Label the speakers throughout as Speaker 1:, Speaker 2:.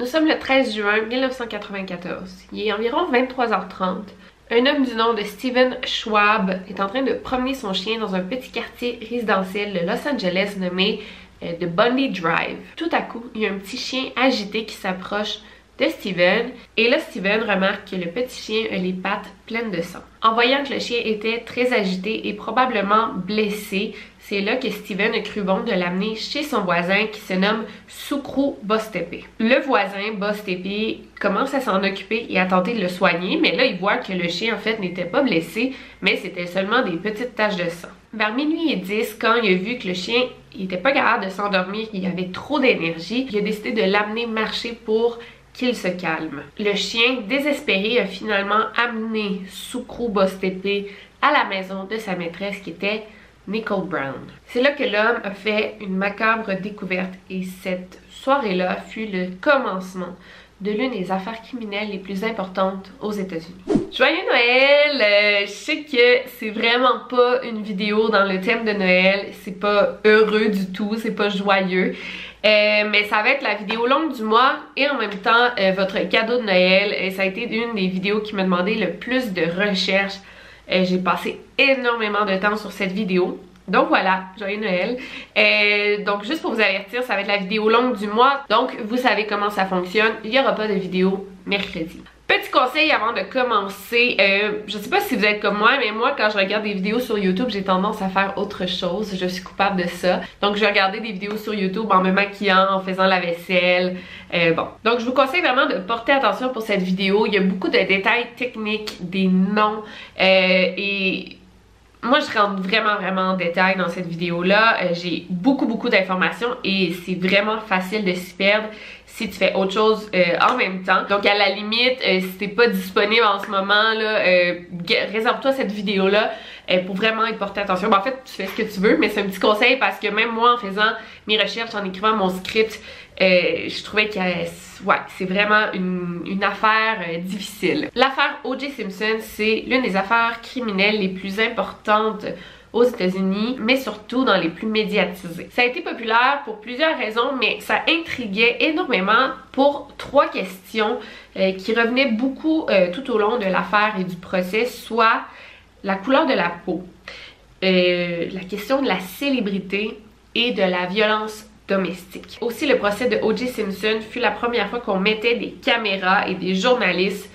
Speaker 1: Nous sommes le 13 juin 1994. Il est environ 23h30. Un homme du nom de Steven Schwab est en train de promener son chien dans un petit quartier résidentiel de Los Angeles nommé euh, The Bundy Drive. Tout à coup, il y a un petit chien agité qui s'approche de Steven. Et là, Steven remarque que le petit chien a les pattes pleines de sang. En voyant que le chien était très agité et probablement blessé, c'est là que Steven a cru bon de l'amener chez son voisin qui se nomme Soukro Bostepe. Le voisin Bostepe commence à s'en occuper et à tenter de le soigner, mais là il voit que le chien en fait n'était pas blessé, mais c'était seulement des petites taches de sang. Vers minuit et 10, quand il a vu que le chien n'était pas capable de s'endormir, il avait trop d'énergie, il a décidé de l'amener marcher pour qu'il se calme. Le chien, désespéré, a finalement amené Soukro Bostepe à la maison de sa maîtresse qui était Nicole Brown. C'est là que l'homme a fait une macabre découverte et cette soirée-là fut le commencement de l'une des affaires criminelles les plus importantes aux États-Unis. Joyeux Noël! Euh, je sais que c'est vraiment pas une vidéo dans le thème de Noël, c'est pas heureux du tout, c'est pas joyeux. Euh, mais ça va être la vidéo longue du mois et en même temps euh, votre cadeau de Noël. Ça a été une des vidéos qui m'a demandé le plus de recherche j'ai passé énormément de temps sur cette vidéo. Donc voilà, joyeux Noël. Donc juste pour vous avertir, ça va être la vidéo longue du mois. Donc vous savez comment ça fonctionne. Il n'y aura pas de vidéo mercredi. Petit conseil avant de commencer, euh, je sais pas si vous êtes comme moi, mais moi quand je regarde des vidéos sur YouTube, j'ai tendance à faire autre chose. Je suis coupable de ça. Donc je vais regarder des vidéos sur YouTube en me maquillant, en faisant la vaisselle. Euh, bon. Donc je vous conseille vraiment de porter attention pour cette vidéo. Il y a beaucoup de détails techniques, des noms euh, et moi, je rentre vraiment, vraiment en détail dans cette vidéo-là. Euh, j'ai beaucoup, beaucoup d'informations et c'est vraiment facile de s'y perdre si tu fais autre chose euh, en même temps. Donc, à la limite, euh, si t'es pas disponible en ce moment, là, réserve-toi cette vidéo-là pour vraiment y porter attention. en fait, tu fais ce que tu veux, mais c'est un petit conseil parce que même moi, en faisant mes recherches, en écrivant mon script, je trouvais que ouais, c'est vraiment une, une affaire difficile. L'affaire O.J. Simpson, c'est l'une des affaires criminelles les plus importantes aux États-Unis, mais surtout dans les plus médiatisés. Ça a été populaire pour plusieurs raisons, mais ça intriguait énormément pour trois questions euh, qui revenaient beaucoup euh, tout au long de l'affaire et du procès, soit la couleur de la peau, euh, la question de la célébrité et de la violence domestique. Aussi, le procès de O.J. Simpson fut la première fois qu'on mettait des caméras et des journalistes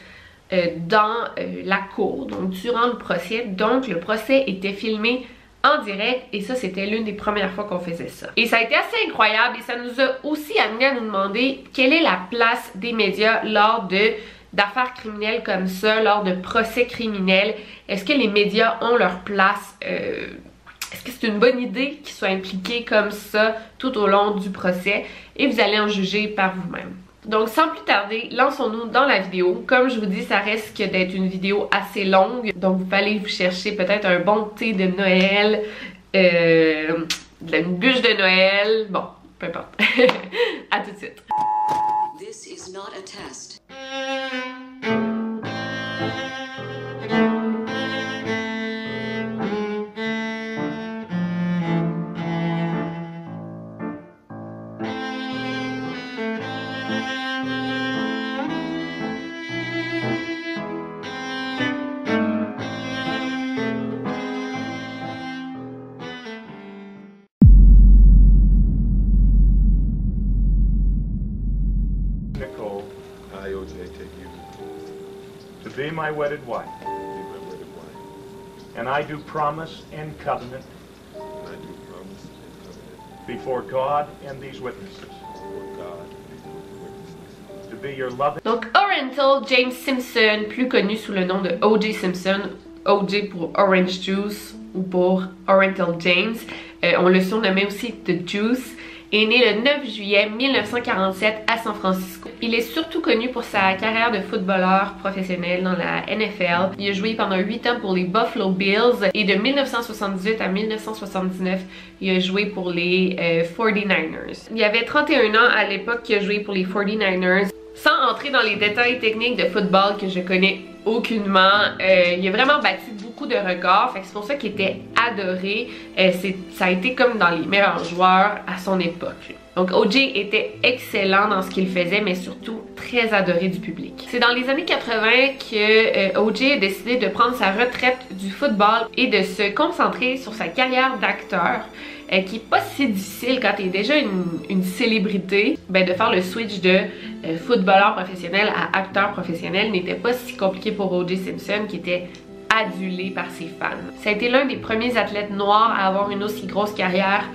Speaker 1: dans euh, la cour, donc durant le procès. Donc le procès était filmé en direct et ça c'était l'une des premières fois qu'on faisait ça. Et ça a été assez incroyable et ça nous a aussi amené à nous demander quelle est la place des médias lors de d'affaires criminelles comme ça, lors de procès criminels. Est-ce que les médias ont leur place euh, est-ce que c'est une bonne idée qu'ils soient impliqués comme ça tout au long du procès? Et vous allez en juger par vous-même. Donc sans plus tarder, lançons-nous dans la vidéo. Comme je vous dis, ça risque d'être une vidéo assez longue. Donc vous allez vous chercher peut-être un bon thé de Noël, euh, une bûche de Noël. Bon, peu importe. à tout de suite. This is not a test.
Speaker 2: My wedded wife. Be my wedded wife. And I do promise and covenant. And I do promise and covenant. Before God and these witnesses.
Speaker 1: Donc Oriental James Simpson, plus connu sous le nom de O.J. Simpson, O.J. pour Orange Juice ou pour Oriental James. Euh, on le surnommait aussi The Juice est né le 9 juillet 1947 à San Francisco. Il est surtout connu pour sa carrière de footballeur professionnel dans la NFL. Il a joué pendant 8 ans pour les Buffalo Bills et de 1978 à 1979, il a joué pour les 49ers. Euh, il avait 31 ans à l'époque qu'il a joué pour les 49ers. Sans entrer dans les détails techniques de football que je connais aucunement, euh, il a vraiment battu de records, fait que c'est pour ça qu'il était adoré. Euh, ça a été comme dans les meilleurs joueurs à son époque. Donc O.J. était excellent dans ce qu'il faisait, mais surtout très adoré du public. C'est dans les années 80 que euh, O.J. a décidé de prendre sa retraite du football et de se concentrer sur sa carrière d'acteur. Euh, qui est pas si difficile quand tu es déjà une, célébrité, ben de faire le switch de footballeur professionnel à acteur professionnel n'était pas si compliqué pour O.J. Simpson qui était adulé par ses fans. Ça a été l'un des premiers athlètes noirs à avoir une aussi grosse carrière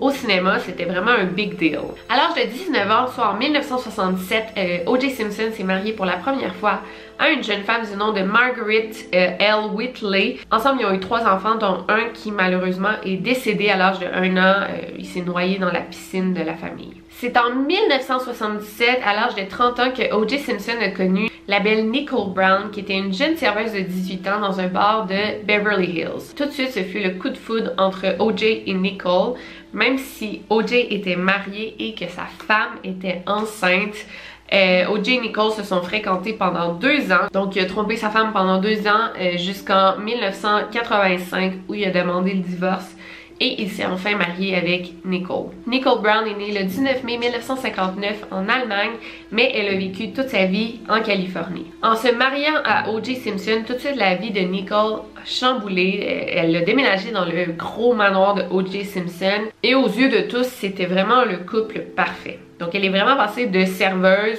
Speaker 1: au cinéma, c'était vraiment un big deal. À l'âge de 19 ans, soit en 1967, euh, O.J. Simpson s'est marié pour la première fois à une jeune femme du nom de Margaret euh, L. Whitley. Ensemble, ils ont eu trois enfants, dont un qui malheureusement est décédé à l'âge de 1 an. Euh, il s'est noyé dans la piscine de la famille. C'est en 1977, à l'âge de 30 ans, que O.J. Simpson a connu la belle Nicole Brown, qui était une jeune serveuse de 18 ans dans un bar de Beverly Hills. Tout de suite, ce fut le coup de foudre entre O.J. et Nicole, même si O.J. était marié et que sa femme était enceinte. Euh, OJ et Nicole se sont fréquentés pendant deux ans. Donc, il a trompé sa femme pendant deux ans euh, jusqu'en 1985 où il a demandé le divorce et il s'est enfin marié avec Nicole. Nicole Brown est née le 19 mai 1959 en Allemagne, mais elle a vécu toute sa vie en Californie. En se mariant à O.J. Simpson, tout de suite la vie de Nicole a chamboulé. Elle a déménagé dans le gros manoir de O.J. Simpson et aux yeux de tous, c'était vraiment le couple parfait. Donc elle est vraiment passée de serveuse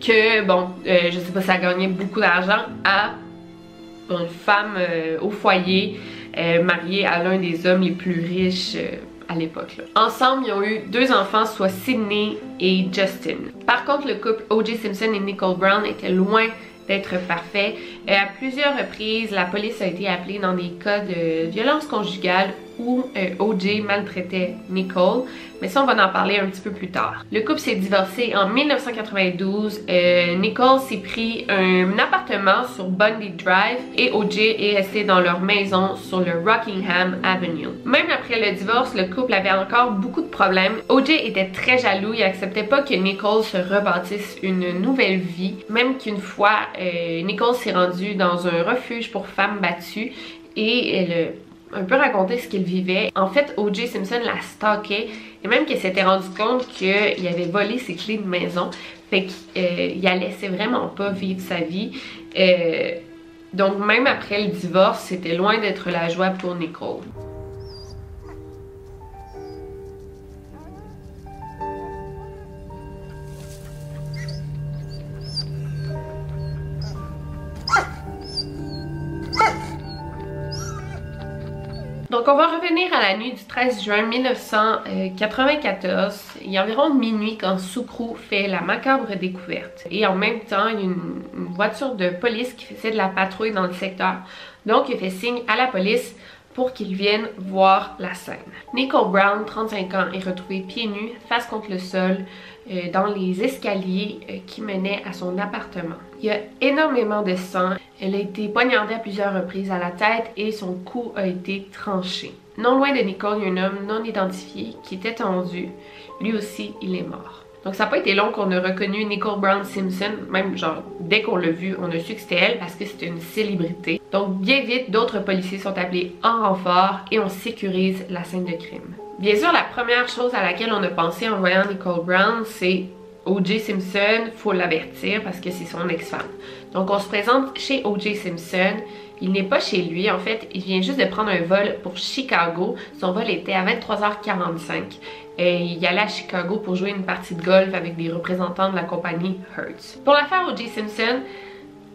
Speaker 1: que, bon, euh, je sais pas si elle gagnait beaucoup d'argent à une femme euh, au foyer euh, mariée à l'un des hommes les plus riches euh, à l'époque. Ensemble, ils ont eu deux enfants, soit Sydney et Justin. Par contre, le couple O.J. Simpson et Nicole Brown était loin d'être parfait. à plusieurs reprises, la police a été appelée dans des cas de violence conjugale où O.J. maltraitait Nicole, mais ça on va en parler un petit peu plus tard. Le couple s'est divorcé en 1992, euh, Nicole s'est pris un appartement sur Bundy Drive et O.J. est resté dans leur maison sur le Rockingham Avenue. Même après le divorce, le couple avait encore beaucoup de problèmes. O.J. était très jaloux, il acceptait pas que Nicole se rebâtisse une nouvelle vie, même qu'une fois, euh, Nicole s'est rendue dans un refuge pour femmes battues et elle un peu raconter ce qu'il vivait. En fait, O.J. Simpson la stalkait et même qu'elle s'était rendu compte qu'il avait volé ses clés de maison. Fait qu'il euh, la laissait vraiment pas vivre sa vie. Euh, donc même après le divorce, c'était loin d'être la joie pour Nicole. Donc on va revenir à la nuit du 13 juin 1994. Il est environ minuit quand Soukro fait la macabre découverte. Et en même temps, il y a une, voiture de police qui faisait de la patrouille dans le secteur. Donc il fait signe à la police pour qu'ils viennent voir la scène. Nicole Brown, 35 ans, est retrouvée pieds nus, face contre le sol, euh, dans les escaliers euh, qui menaient à son appartement. Il y a énormément de sang. Elle a été poignardée à plusieurs reprises à la tête et son cou a été tranché. Non loin de Nicole, il y a un homme non identifié qui était tendu. Lui aussi, il est mort. Donc ça n'a pas été long qu'on a reconnu Nicole Brown Simpson, même genre dès qu'on l'a vu, on a su que c'était elle parce que c'était une célébrité. Donc bien vite, d'autres policiers sont appelés en renfort et on sécurise la scène de crime. Bien sûr, la première chose à laquelle on a pensé en voyant Nicole Brown, c'est O.J. Simpson, faut l'avertir parce que c'est son ex-femme. Donc on se présente chez O.J. Simpson. Il n'est pas chez lui, en fait, il vient juste de prendre un vol pour Chicago. Son vol était à 23h45. Et il allait à Chicago pour jouer une partie de golf avec des représentants de la compagnie Hertz. Pour l'affaire O.J. Simpson,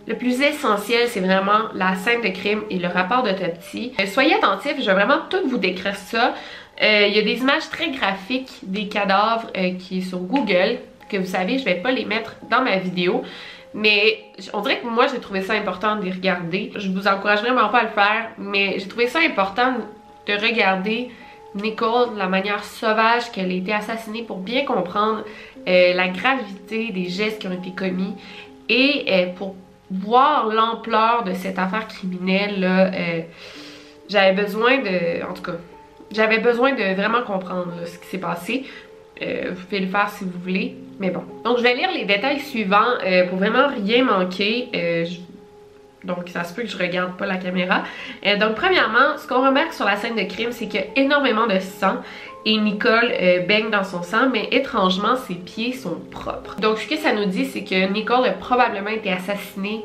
Speaker 1: le plus essentiel, c'est vraiment la scène de crime et le rapport d'autopsie. Euh, soyez attentifs, je vais vraiment tout vous décrire ça. Euh, il y a des images très graphiques des cadavres euh, qui sont sur Google, que vous savez, je vais pas les mettre dans ma vidéo. Mais on dirait que moi j'ai trouvé ça important de les regarder. Je vous encourage vraiment pas à le faire, mais j'ai trouvé ça important de regarder Nicole de la manière sauvage qu'elle a été assassinée pour bien comprendre euh, la gravité des gestes qui ont été commis et pour voir l'ampleur de cette affaire criminelle euh, j'avais besoin de, en tout cas, j'avais besoin de vraiment comprendre ce qui s'est passé. vous pouvez le faire si vous voulez. Mais bon. Donc, je vais lire les détails suivants euh, pour vraiment rien manquer. Euh, donc, ça se peut que je regarde pas la caméra. Euh, donc, premièrement, ce qu'on remarque sur la scène de crime, c'est qu'il y a énormément de sang et Nicole euh, baigne dans son sang, mais étrangement, ses pieds sont propres. Donc, ce que ça nous dit, c'est que Nicole a probablement été assassinée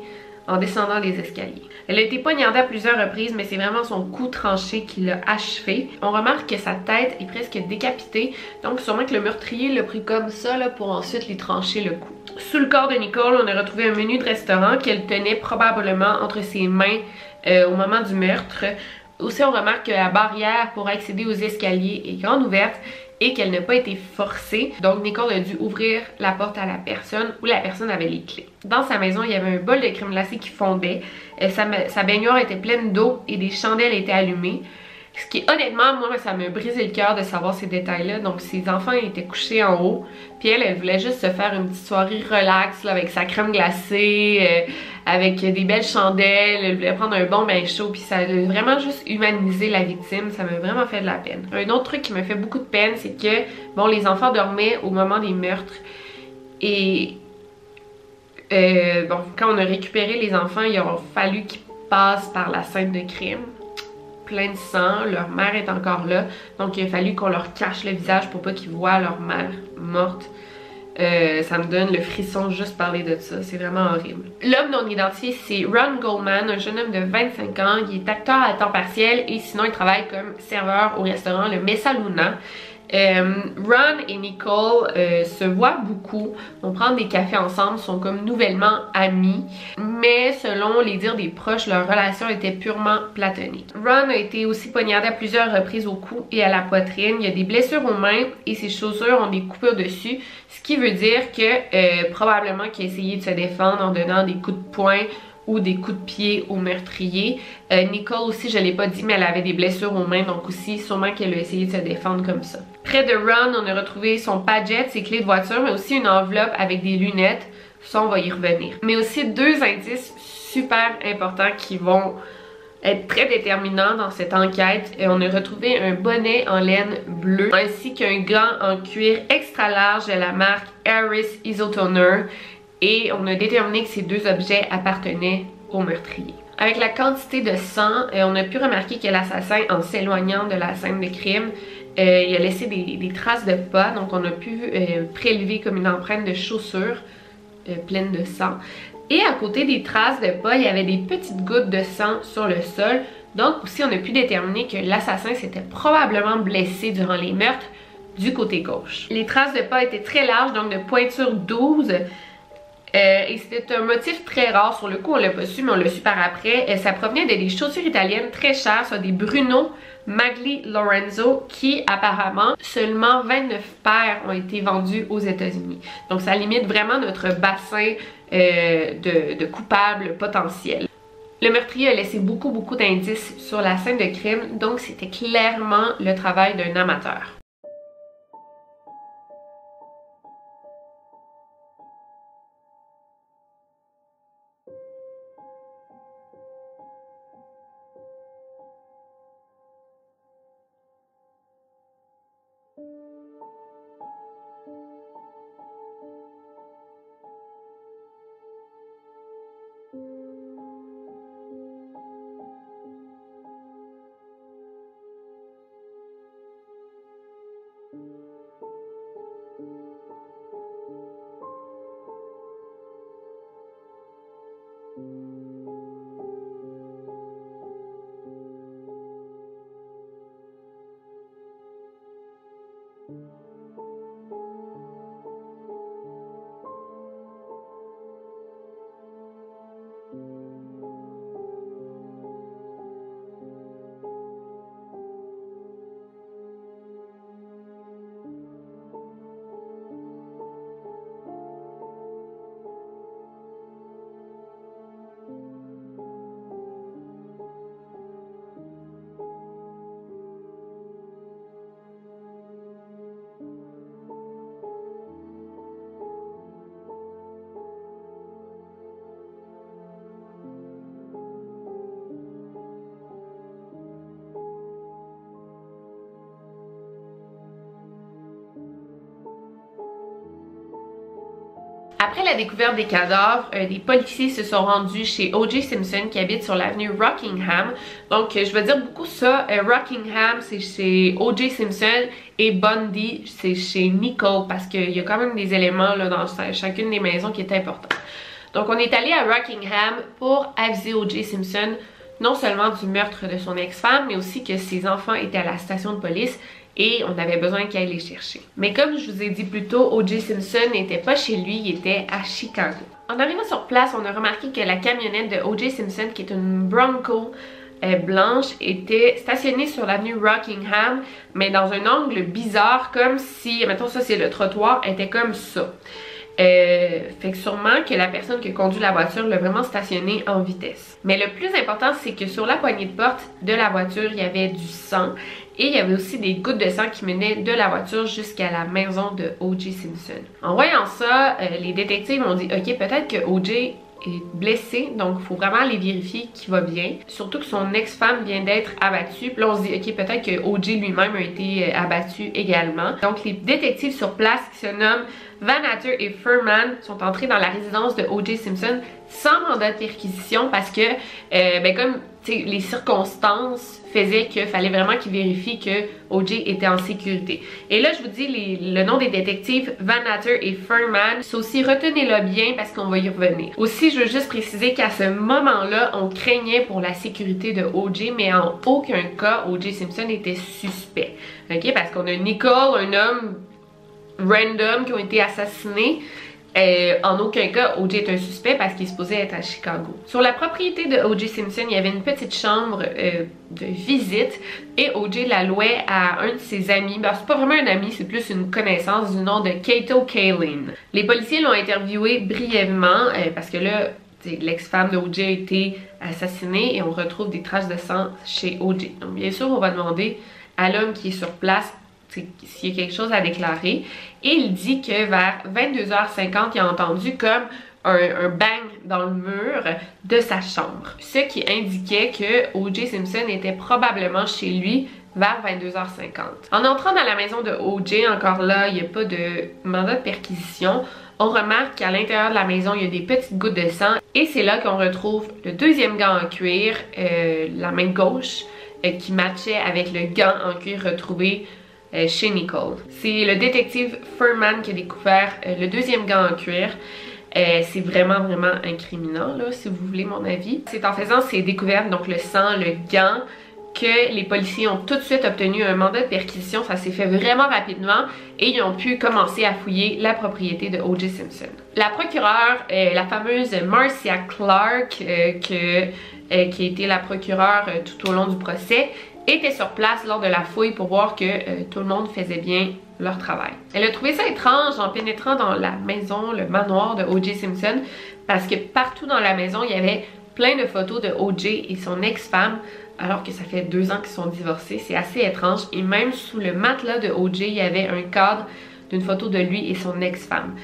Speaker 1: en descendant les escaliers. Elle a été poignardée à plusieurs reprises, mais c'est vraiment son cou tranché qui l'a achevé. On remarque que sa tête est presque décapitée, donc sûrement que le meurtrier l'a pris comme ça pour ensuite lui trancher le cou. Sous le corps de Nicole, on a retrouvé un menu de restaurant qu'elle tenait probablement entre ses mains euh, au moment du meurtre. Aussi, on remarque que la barrière pour accéder aux escaliers est grande ouverte et qu'elle n'a pas été forcée. Donc Nicole a dû ouvrir la porte à la personne ou la personne avait les clés. Dans sa maison, il y avait un bol de crème glacée qui fondait. Euh, sa, sa baignoire était pleine d'eau et des chandelles étaient allumées. Ce qui, honnêtement, moi, ça me brisait le cœur de savoir ces détails-là. Donc, ses enfants étaient couchés en haut. Puis elle, elle voulait juste se faire une petite soirée relax, là, avec sa crème glacée, euh, avec des belles chandelles. Elle voulait prendre un bon bain chaud. Puis ça a vraiment juste humanisé la victime. Ça m'a vraiment fait de la peine. Un autre truc qui me fait beaucoup de peine, c'est que, bon, les enfants dormaient au moment des meurtres. Et, euh, bon, quand on a récupéré les enfants, il a fallu qu'ils passent par la scène de crime plein de sang, leur mère est encore là, donc il a fallu qu'on leur cache le visage pour pas qu'ils voient leur mère morte. Euh, ça me donne le frisson juste parler de ça, c'est vraiment horrible. L'homme non identifié, c'est Ron Goldman, un jeune homme de 25 ans, qui est acteur à temps partiel et sinon il travaille comme serveur au restaurant Le Mesa Luna. Euh, Ron et Nicole euh, se voient beaucoup, vont prendre des cafés ensemble, sont comme nouvellement amis, mais selon les dires des proches, leur relation était purement platonique. Ron a été aussi poignardé à plusieurs reprises au cou et à la poitrine, il y a des blessures aux mains et ses chaussures ont des coupures dessus, ce qui veut dire que euh, probablement qu'il a essayé de se défendre en donnant des coups de poing ou des coups de pied au meurtrier. Euh, Nicole aussi, je l'ai pas dit, mais elle avait des blessures aux mains, donc aussi sûrement qu'elle a essayé de se défendre comme ça. Près de Ron, on a retrouvé son padjet, ses clés de voiture, mais aussi une enveloppe avec des lunettes. Ça, on va y revenir. Mais aussi deux indices super importants qui vont être très déterminants dans cette enquête. On a retrouvé un bonnet en laine bleue ainsi qu'un gant en cuir extra large de la marque Harris Isotoner et on a déterminé que ces deux objets appartenaient au meurtrier. Avec la quantité de sang, euh, on a pu remarquer que l'assassin, en s'éloignant de la scène de crime, euh, il a laissé des, traces de pas, donc on a pu euh, prélever comme une empreinte de chaussure pleine de sang. Et à côté des traces de pas, il y avait des petites gouttes de sang sur le sol, donc aussi on a pu déterminer que l'assassin s'était probablement blessé durant les meurtres du côté gauche. Les traces de pas étaient très larges, donc de pointure 12, euh, et c'était un motif très rare. Sur le coup, on l'a pas su, mais on l'a su par après. Et euh, ça provenait de des chaussures italiennes très chères, soit des Bruno Magli Lorenzo, qui apparemment, seulement 29 paires ont été vendues aux États-Unis. Donc ça limite vraiment notre bassin euh, de, de coupables potentiels. Le meurtrier a laissé beaucoup beaucoup d'indices sur la scène de crime, donc c'était clairement le travail d'un amateur. La découverte des cadavres, euh, des policiers se sont rendus chez O.J. Simpson qui habite sur l'avenue Rockingham. Donc je veux dire beaucoup ça, euh, Rockingham c'est chez O.J. Simpson et Bundy c'est chez Nicole parce qu'il y a quand même des éléments dans chacune des maisons qui est important. Donc on est allé à Rockingham pour aviser O.J. Simpson non seulement du meurtre de son ex-femme, mais aussi que ses enfants étaient à la station de police et on avait besoin qu'il aille les chercher. Mais comme je vous ai dit plus tôt, O.J. Simpson n'était pas chez lui, il était à Chicago. En arrivant sur place, on a remarqué que la camionnette de O.J. Simpson, qui est une Bronco, euh, blanche était stationnée sur l'avenue Rockingham, mais dans un angle bizarre, comme si, mettons ça c'est le trottoir, était comme ça. Euh, fait que sûrement que la personne qui conduit la voiture l'a vraiment stationnée en vitesse. Mais le plus important, c'est que sur la poignée de porte de la voiture, il y avait du sang et il y avait aussi des gouttes de sang qui menaient de la voiture jusqu'à la maison de O.J. Simpson. En voyant ça, euh, les détectives ont dit « Ok, peut-être que O.J est blessé, donc il faut vraiment aller vérifier qu'il va bien. Surtout que son ex-femme vient d'être abattue. Puis là, on se dit, ok, peut-être que O.J. lui-même a été euh, abattu également. Donc les détectives sur place qui se nomment Van Hatter et Furman sont entrés dans la résidence de O.J. Simpson sans mandat de perquisition parce que, euh, ben comme les circonstances faisaient qu'il fallait vraiment qu'ils vérifient que O.J. était en sécurité. Et là, je vous dis le nom des détectives Van Hatter et Furman. C'est aussi, retenez-le bien parce qu'on va y revenir. Aussi, je veux juste préciser qu'à ce moment-là, on craignait pour la sécurité de O.J., mais en aucun cas, O.J. Simpson était suspect. OK? Parce qu'on a Nicole, un homme random qui ont été assassinés. Euh, en aucun cas, O.J. est un suspect parce qu'il est supposé être à Chicago. Sur la propriété de O.J. Simpson, il y avait une petite chambre euh, de visite et O.J. la louait à un de ses amis. Ben, c'est pas vraiment un ami, c'est plus une connaissance du nom de Kato Kaelin. Les policiers l'ont interviewé brièvement euh, parce que là, l'ex-femme de O.J. a été assassinée et on retrouve des traces de sang chez O.J. Donc bien sûr, on va demander à l'homme qui est sur place s'il y a quelque chose à déclarer. Et il dit que vers 22h50, il a entendu comme un, bang dans le mur de sa chambre. Ce qui indiquait que O.J. Simpson était probablement chez lui vers 22h50. En entrant dans la maison de O.J., encore là, il n'y a pas de mandat de perquisition. On remarque qu'à l'intérieur de la maison, il y a des petites gouttes de sang. Et c'est là qu'on retrouve le deuxième gant en cuir, euh, la main gauche, euh, qui matchait avec le gant en cuir retrouvé chez Nicole. C'est le détective Furman qui a découvert euh, le deuxième gant en cuir. Euh, c'est vraiment vraiment incriminant là si vous voulez mon avis. C'est en faisant ces découvertes, donc le sang, le gant, que les policiers ont tout de suite obtenu un mandat de perquisition. Ça s'est fait vraiment rapidement et ils ont pu commencer à fouiller la propriété de O.J. Simpson. La procureure, la fameuse Marcia Clark, qui a été la procureure tout au long du procès, était sur place lors de la fouille pour voir que euh, tout le monde faisait bien leur travail. Elle a trouvé ça étrange en pénétrant dans la maison, le manoir de O.J. Simpson, parce que partout dans la maison, il y avait plein de photos de O.J. et son ex-femme, alors que ça fait deux ans qu'ils sont divorcés. C'est assez étrange. Et même sous le matelas de O.J., il y avait un cadre d'une photo de lui et son ex-femme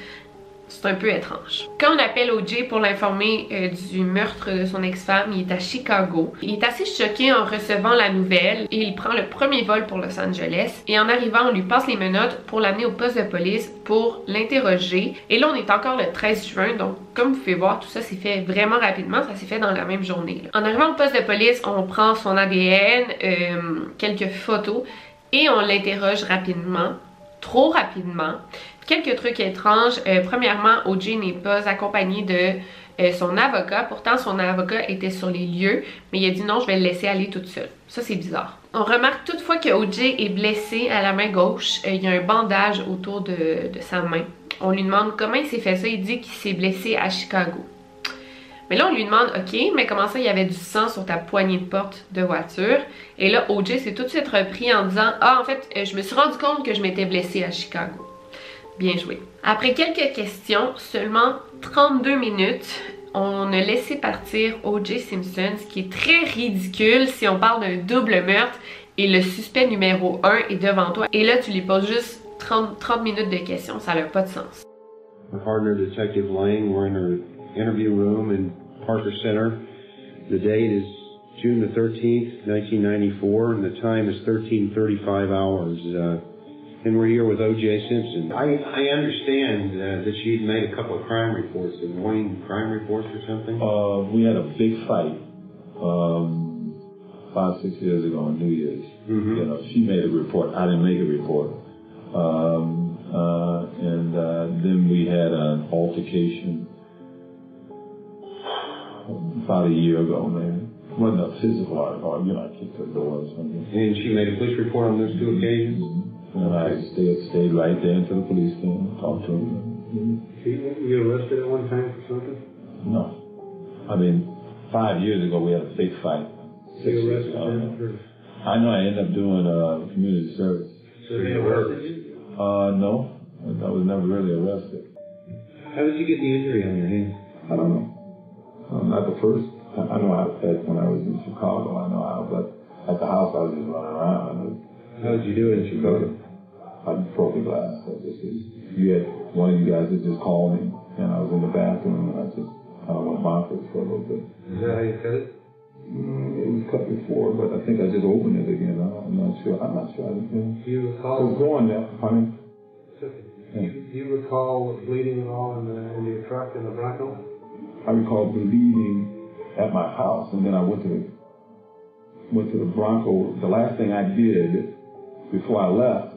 Speaker 1: c'est un peu étrange. Quand on appelle OJ pour l'informer euh, du meurtre de son ex-femme, il est à Chicago. Il est assez choqué en recevant la nouvelle et il prend le premier vol pour Los Angeles. Et en arrivant, on lui passe les menottes pour l'amener au poste de police pour l'interroger. Et là, on est encore le 13 juin, donc comme vous pouvez voir, tout ça s'est fait vraiment rapidement. Ça s'est fait dans la même journée. En arrivant au poste de police, on prend son ADN, euh, quelques photos et on l'interroge rapidement trop rapidement. Quelques trucs étranges. Euh, premièrement, OJ n'est pas accompagné de euh, son avocat. Pourtant, son avocat était sur les lieux, mais il a dit non, je vais le laisser aller toute seule. Ça, c'est bizarre. On remarque toutefois que OJ est blessé à la main gauche. Euh, il y a un bandage autour de, sa main. On lui demande comment il s'est fait ça. Il dit qu'il s'est blessé à Chicago. Mais là, on lui demande, OK, mais comment ça, il y avait du sang sur ta poignée de porte de voiture? Et là, OJ s'est tout de suite repris en disant, ah, en fait, je me suis rendu compte que je m'étais blessé à Chicago. Bien joué. Après quelques questions, seulement 32 minutes, on a laissé partir O.J. Simpson, ce qui est très ridicule si on parle d'un double meurtre et le suspect numéro 1 est devant toi. Et là, tu lui poses juste 30, 30 minutes de questions, ça n'a pas de sens.
Speaker 3: My partner, Detective Lang, we're in our interview room in Parker Center. The date is June the 13th, 1994, and the time is 1335 hours. Uh, and we're here with O.J. Simpson. I, I understand uh, that she'd made a couple of crime reports, the Wayne crime reports or something.
Speaker 4: Uh, we had a big fight um, five, six years ago on New Year's.
Speaker 3: Mhm.
Speaker 4: You know, she made a report. I didn't make a report. Um, uh, and uh, then we had an altercation about a year ago, maybe. Wasn't a physical argument. You know, I kicked her door or something.
Speaker 3: And she made a police report on those two occasions.
Speaker 4: And I stayed, stayed right there until the police came and talked to him.
Speaker 3: You arrested at one time for something?
Speaker 4: No. I mean, five years ago we had a big fight. Six years ago. I know I ended up doing uh, community service.
Speaker 3: So they arrested you?
Speaker 4: Uh, no. I was never really arrested.
Speaker 3: How did you get the injury on your hand?
Speaker 4: I don't know. Um, not the first. I, I know how that when I was in Chicago. I know how, but at the house I was just running around.
Speaker 3: How did you do it in Chicago?
Speaker 4: I broke the glass. I just, you had one of you guys that just called me, and I was in the bathroom, and I just kind of went bonkers for a little bit.
Speaker 3: Is that how you cut it?
Speaker 4: Mm, it was cut before, but I think I just opened it again. I, I'm not sure. I'm not sure. I, didn't-
Speaker 3: Do you
Speaker 4: I was
Speaker 3: recall?
Speaker 4: going there, honey.
Speaker 3: Do you, do you recall bleeding at all in, the, in your truck in the Bronco?
Speaker 4: I recall bleeding at my house, and then I went to the went to the Bronco. The last thing I did before I left,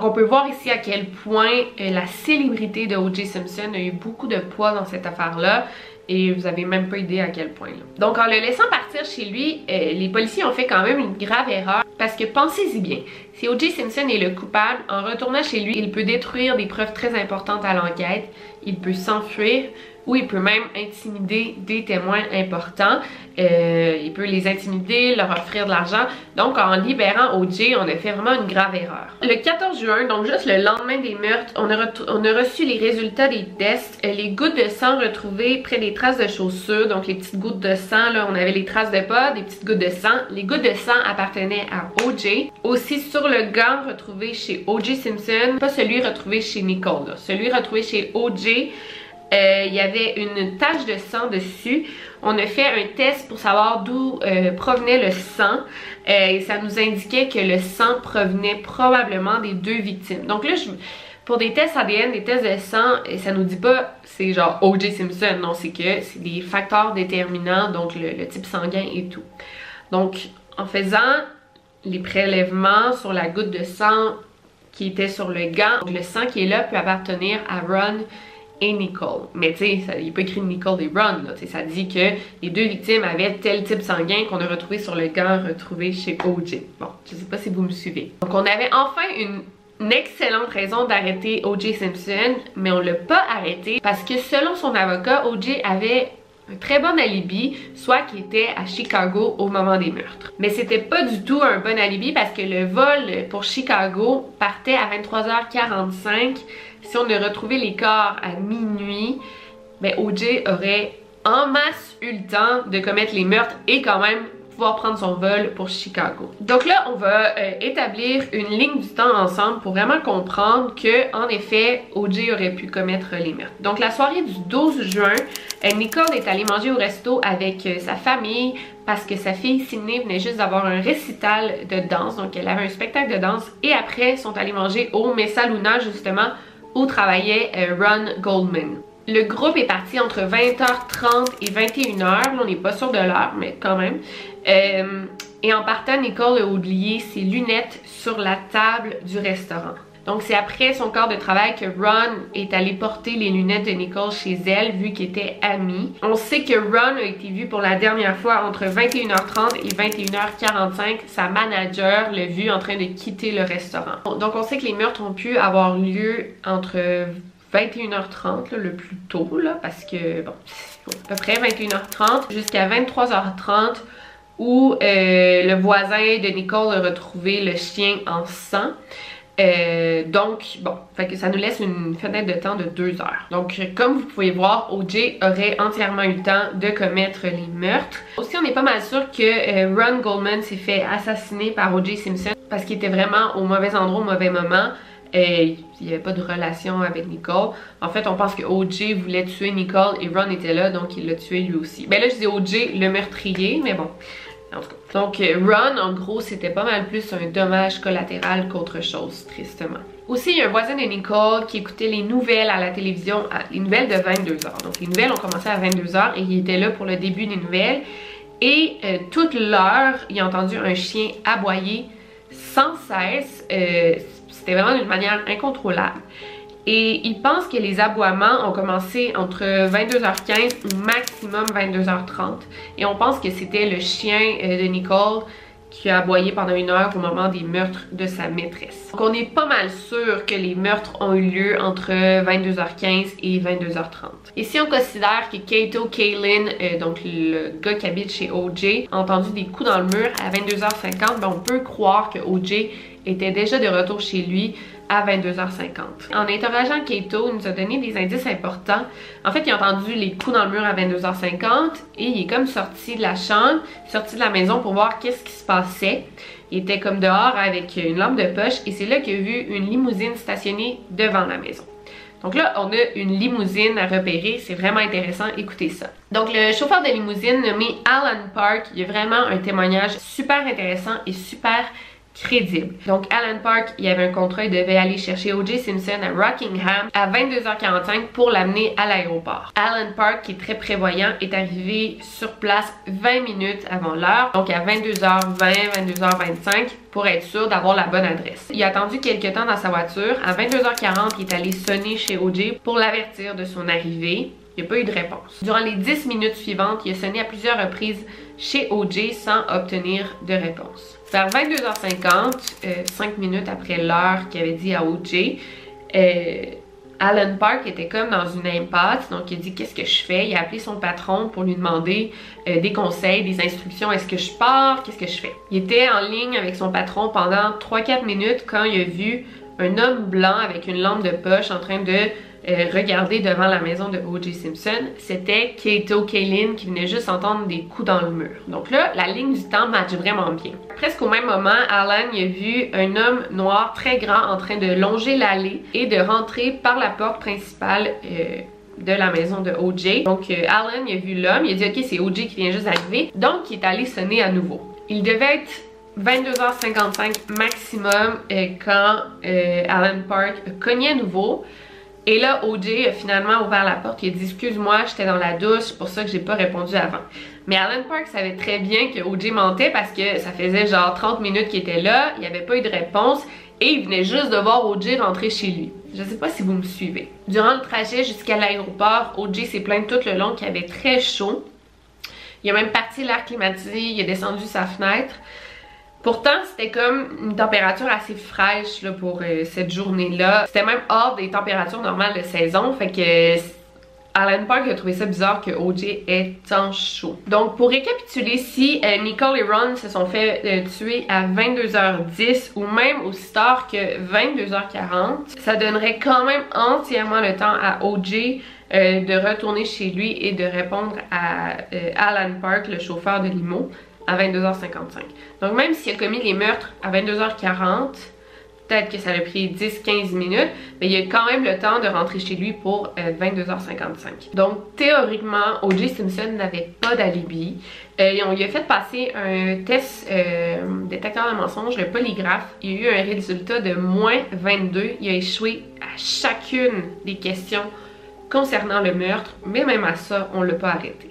Speaker 1: on peut voir ici à quel point euh, la célébrité de O.J. Simpson a eu beaucoup de poids dans cette affaire-là et vous avez même pas idée à quel point. Donc en le laissant partir chez lui, euh, les policiers ont fait quand même une grave erreur parce que pensez-y bien, si O.J. Simpson est le coupable, en retournant chez lui, il peut détruire des preuves très importantes à l'enquête, il peut s'enfuir ou il peut même intimider des témoins importants. Euh, il peut les intimider, leur offrir de l'argent. Donc, en libérant OJ, on a fait vraiment une grave erreur. Le 14 juin, donc juste le lendemain des meurtres, on a, on a reçu les résultats des tests. Euh, les gouttes de sang retrouvées près des traces de chaussures, donc les petites gouttes de sang, là, on avait les traces de pas, des petites gouttes de sang. Les gouttes de sang appartenaient à OJ. Aussi sur le gant retrouvé chez OJ Simpson, pas celui retrouvé chez Nicole, celui retrouvé chez OJ. Euh, il y avait une tache de sang dessus. On a fait un test pour savoir d'où euh, provenait le sang euh, et ça nous indiquait que le sang provenait probablement des deux victimes. Donc là, je, pour des tests ADN, des tests de sang, ça nous dit pas c'est genre O.J. Simpson, non, c'est que c'est des facteurs déterminants, donc le, type sanguin et tout. Donc en faisant les prélèvements sur la goutte de sang qui était sur le gant, donc le sang qui est là peut appartenir à Ron et Nicole. Mais tu sais, il n'est pas écrit Nicole et Ron, là. Ça dit que les deux victimes avaient tel type sanguin qu'on a retrouvé sur le gant retrouvé chez OJ. Bon, je sais pas si vous me suivez. Donc on avait enfin une une excellente raison d'arrêter O.J. Simpson, mais on l'a pas arrêté parce que selon son avocat, O.J. avait un très bon alibi, soit qu'il était à Chicago au moment des meurtres. Mais c'était pas du tout un bon alibi parce que le vol pour Chicago partait à 23h45. Si on a retrouvé les corps à minuit, ben O.J. aurait en masse eu le temps de commettre les meurtres et quand même pouvoir prendre son vol pour Chicago. Donc là, on va euh, établir une ligne du temps ensemble pour vraiment comprendre que, en effet, O.J. aurait pu commettre les meurtres. Donc la soirée du 12 juin, euh, Nicole est allée manger au resto avec euh, sa famille parce que sa fille Sydney venait juste d'avoir un récital de danse, donc elle avait un spectacle de danse et après sont allés manger au Mesa Luna justement où travaillait Ron Goldman. Le groupe est parti entre 20h30 et 21h. Là, on n'est pas sûr de l'heure, mais quand même. Euh, et en partant, Nicole a oublié ses lunettes sur la table du restaurant. Donc, c'est après son corps de travail que Ron est allé porter les lunettes de Nicole chez elle, vu qu'ils étaient amis. On sait que Ron a été vu pour la dernière fois entre 21h30 et 21h45. Sa manager l'a vu en train de quitter le restaurant. Donc, on sait que les meurtres ont pu avoir lieu entre 21h30, là, le plus tôt, là, parce que, bon, à peu près 21h30 jusqu'à 23h30 où euh, le voisin de Nicole a retrouvé le chien en sang. Euh, donc, bon, ça nous laisse une fenêtre de temps de deux heures. Donc, comme vous pouvez voir, OJ aurait entièrement eu le temps de commettre les meurtres. Aussi, on est pas mal sûr que euh, Ron Goldman s'est fait assassiner par OJ Simpson parce qu'il était vraiment au mauvais endroit au mauvais moment. Euh, il n'y avait pas de relation avec Nicole. En fait, on pense que OJ voulait tuer Nicole et Ron était là, donc il l'a tué lui aussi. Ben là, je dis OJ, le meurtrier, mais bon. En tout cas. Donc, euh, Ron, en gros, c'était pas mal plus un dommage collatéral qu'autre chose, tristement. Aussi, il y a un voisin de Nicole qui écoutait les nouvelles à la télévision, les nouvelles de 22h. Donc, les nouvelles ont commencé à 22h et il était là pour le début des nouvelles. Et euh, toute l'heure, il a entendu un chien aboyer sans cesse. Euh, c'était vraiment d'une manière incontrôlable. Et il pense que les aboiements ont commencé entre 22h15 ou maximum 22h30. Et on pense que c'était le chien euh, de Nicole qui a aboyé pendant une heure au moment des meurtres de sa maîtresse. Donc on est pas mal sûr que les meurtres ont eu lieu entre 22h15 et 22h30. Et si on considère que Kato Kaylin, euh, donc le gars qui habite chez OJ, a entendu des coups dans le mur à 22h50, ben on peut croire que OJ était déjà de retour chez lui à 22h50. En interrogeant Kato, il nous a donné des indices importants. En fait, il a entendu les coups dans le mur à 22h50 et il est comme sorti de la chambre, sorti de la maison pour voir qu'est-ce qui se passait. Il était comme dehors avec une lampe de poche et c'est là qu'il a vu une limousine stationnée devant la maison. Donc là, on a une limousine à repérer, c'est vraiment intéressant, écoutez ça. Donc le chauffeur de limousine nommé Alan Park, il a vraiment un témoignage super intéressant et super Donc Alan Park, il y avait un contrat, il devait aller chercher O.J. Simpson à Rockingham à 22h45 pour l'amener à l'aéroport. Alan Park, qui est très prévoyant, est arrivé sur place 20 minutes avant l'heure, donc à 22h20, 22h25 pour être sûr d'avoir la bonne adresse. Il a attendu quelques temps dans sa voiture. À 22h40, il est allé sonner chez O.J. pour l'avertir de son arrivée. Il n'y a pas eu de réponse. Durant les 10 minutes suivantes, il a sonné à plusieurs reprises chez O.J. sans obtenir de réponse. Vers 22h50, 5 euh, minutes après l'heure qu'il avait dit à OJ, euh, Alan Park était comme dans une impasse, donc il dit qu'est-ce que je fais? Il a appelé son patron pour lui demander euh, des conseils, des instructions. Est-ce que je pars? Qu'est-ce que je fais? Il était en ligne avec son patron pendant 3-4 minutes quand il a vu un homme blanc avec une lampe de poche en train de euh, regarder devant la maison de O.J. Simpson, c'était Kato Kaylin qui venait juste entendre des coups dans le mur. Donc là, la ligne du temps match vraiment bien. Presque au même moment, Alan a vu un homme noir très grand en train de longer l'allée et de rentrer par la porte principale euh, de la maison de O.J. Donc euh, Alan a vu l'homme, il a dit ok c'est O.J. qui vient juste d'arriver, donc il est allé sonner à nouveau. Il devait être 22h55 maximum quand Alan Park cognait à nouveau. Et là, OJ a finalement ouvert la porte. Il a dit Excuse-moi, j'étais dans la douche, c'est pour ça que j'ai pas répondu avant. Mais Alan Park savait très bien que OJ mentait parce que ça faisait genre 30 minutes qu'il était là, il n'y avait pas eu de réponse et il venait juste de voir OJ rentrer chez lui. Je sais pas si vous me suivez. Durant le trajet jusqu'à l'aéroport, OJ s'est plaint tout le long qu'il avait très chaud. Il a même parti l'air climatisé, il a descendu sa fenêtre. Pourtant, c'était comme une température assez fraîche pour euh, cette journée-là. C'était même hors des températures normales de saison. Fait que Alan Park a trouvé ça bizarre que OJ est en chaud. Donc pour récapituler, si euh, Nicole et Ron se sont fait euh, tuer à 22h10 ou même aussi tard que 22h40, ça donnerait quand même entièrement le temps à OJ de retourner chez lui et de répondre à Alan Park, le chauffeur de limo à 22h55. Donc même s'il a commis les meurtres à 22h40, peut-être que ça a pris 10-15 minutes, mais il y a quand même le temps de rentrer chez lui pour 22h55. Euh, Donc théoriquement, O.J. Simpson n'avait pas d'alibi. Euh, on lui a fait passer un test euh, détecteur de mensonges, le polygraphe. Il y a eu un résultat de moins 22. Il a échoué à chacune des questions concernant le meurtre, mais même à ça, on l'a pas arrêté.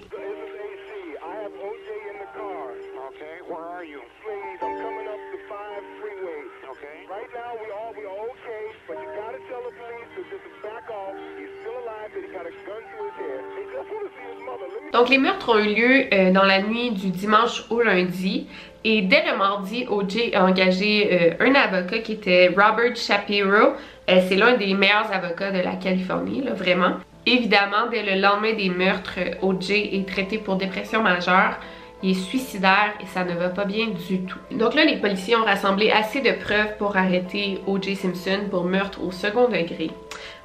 Speaker 1: Donc les meurtres ont eu lieu euh, dans la nuit du dimanche au lundi et dès le mardi, OJ a engagé euh, un avocat qui était Robert Shapiro. Euh, c'est l'un des meilleurs avocats de la Californie, là, vraiment. Évidemment, dès le lendemain des meurtres, OJ est traité pour dépression majeure. Il est suicidaire et ça ne va pas bien du tout. Donc là, les policiers ont rassemblé assez de preuves pour arrêter O.J. Simpson pour meurtre au second degré.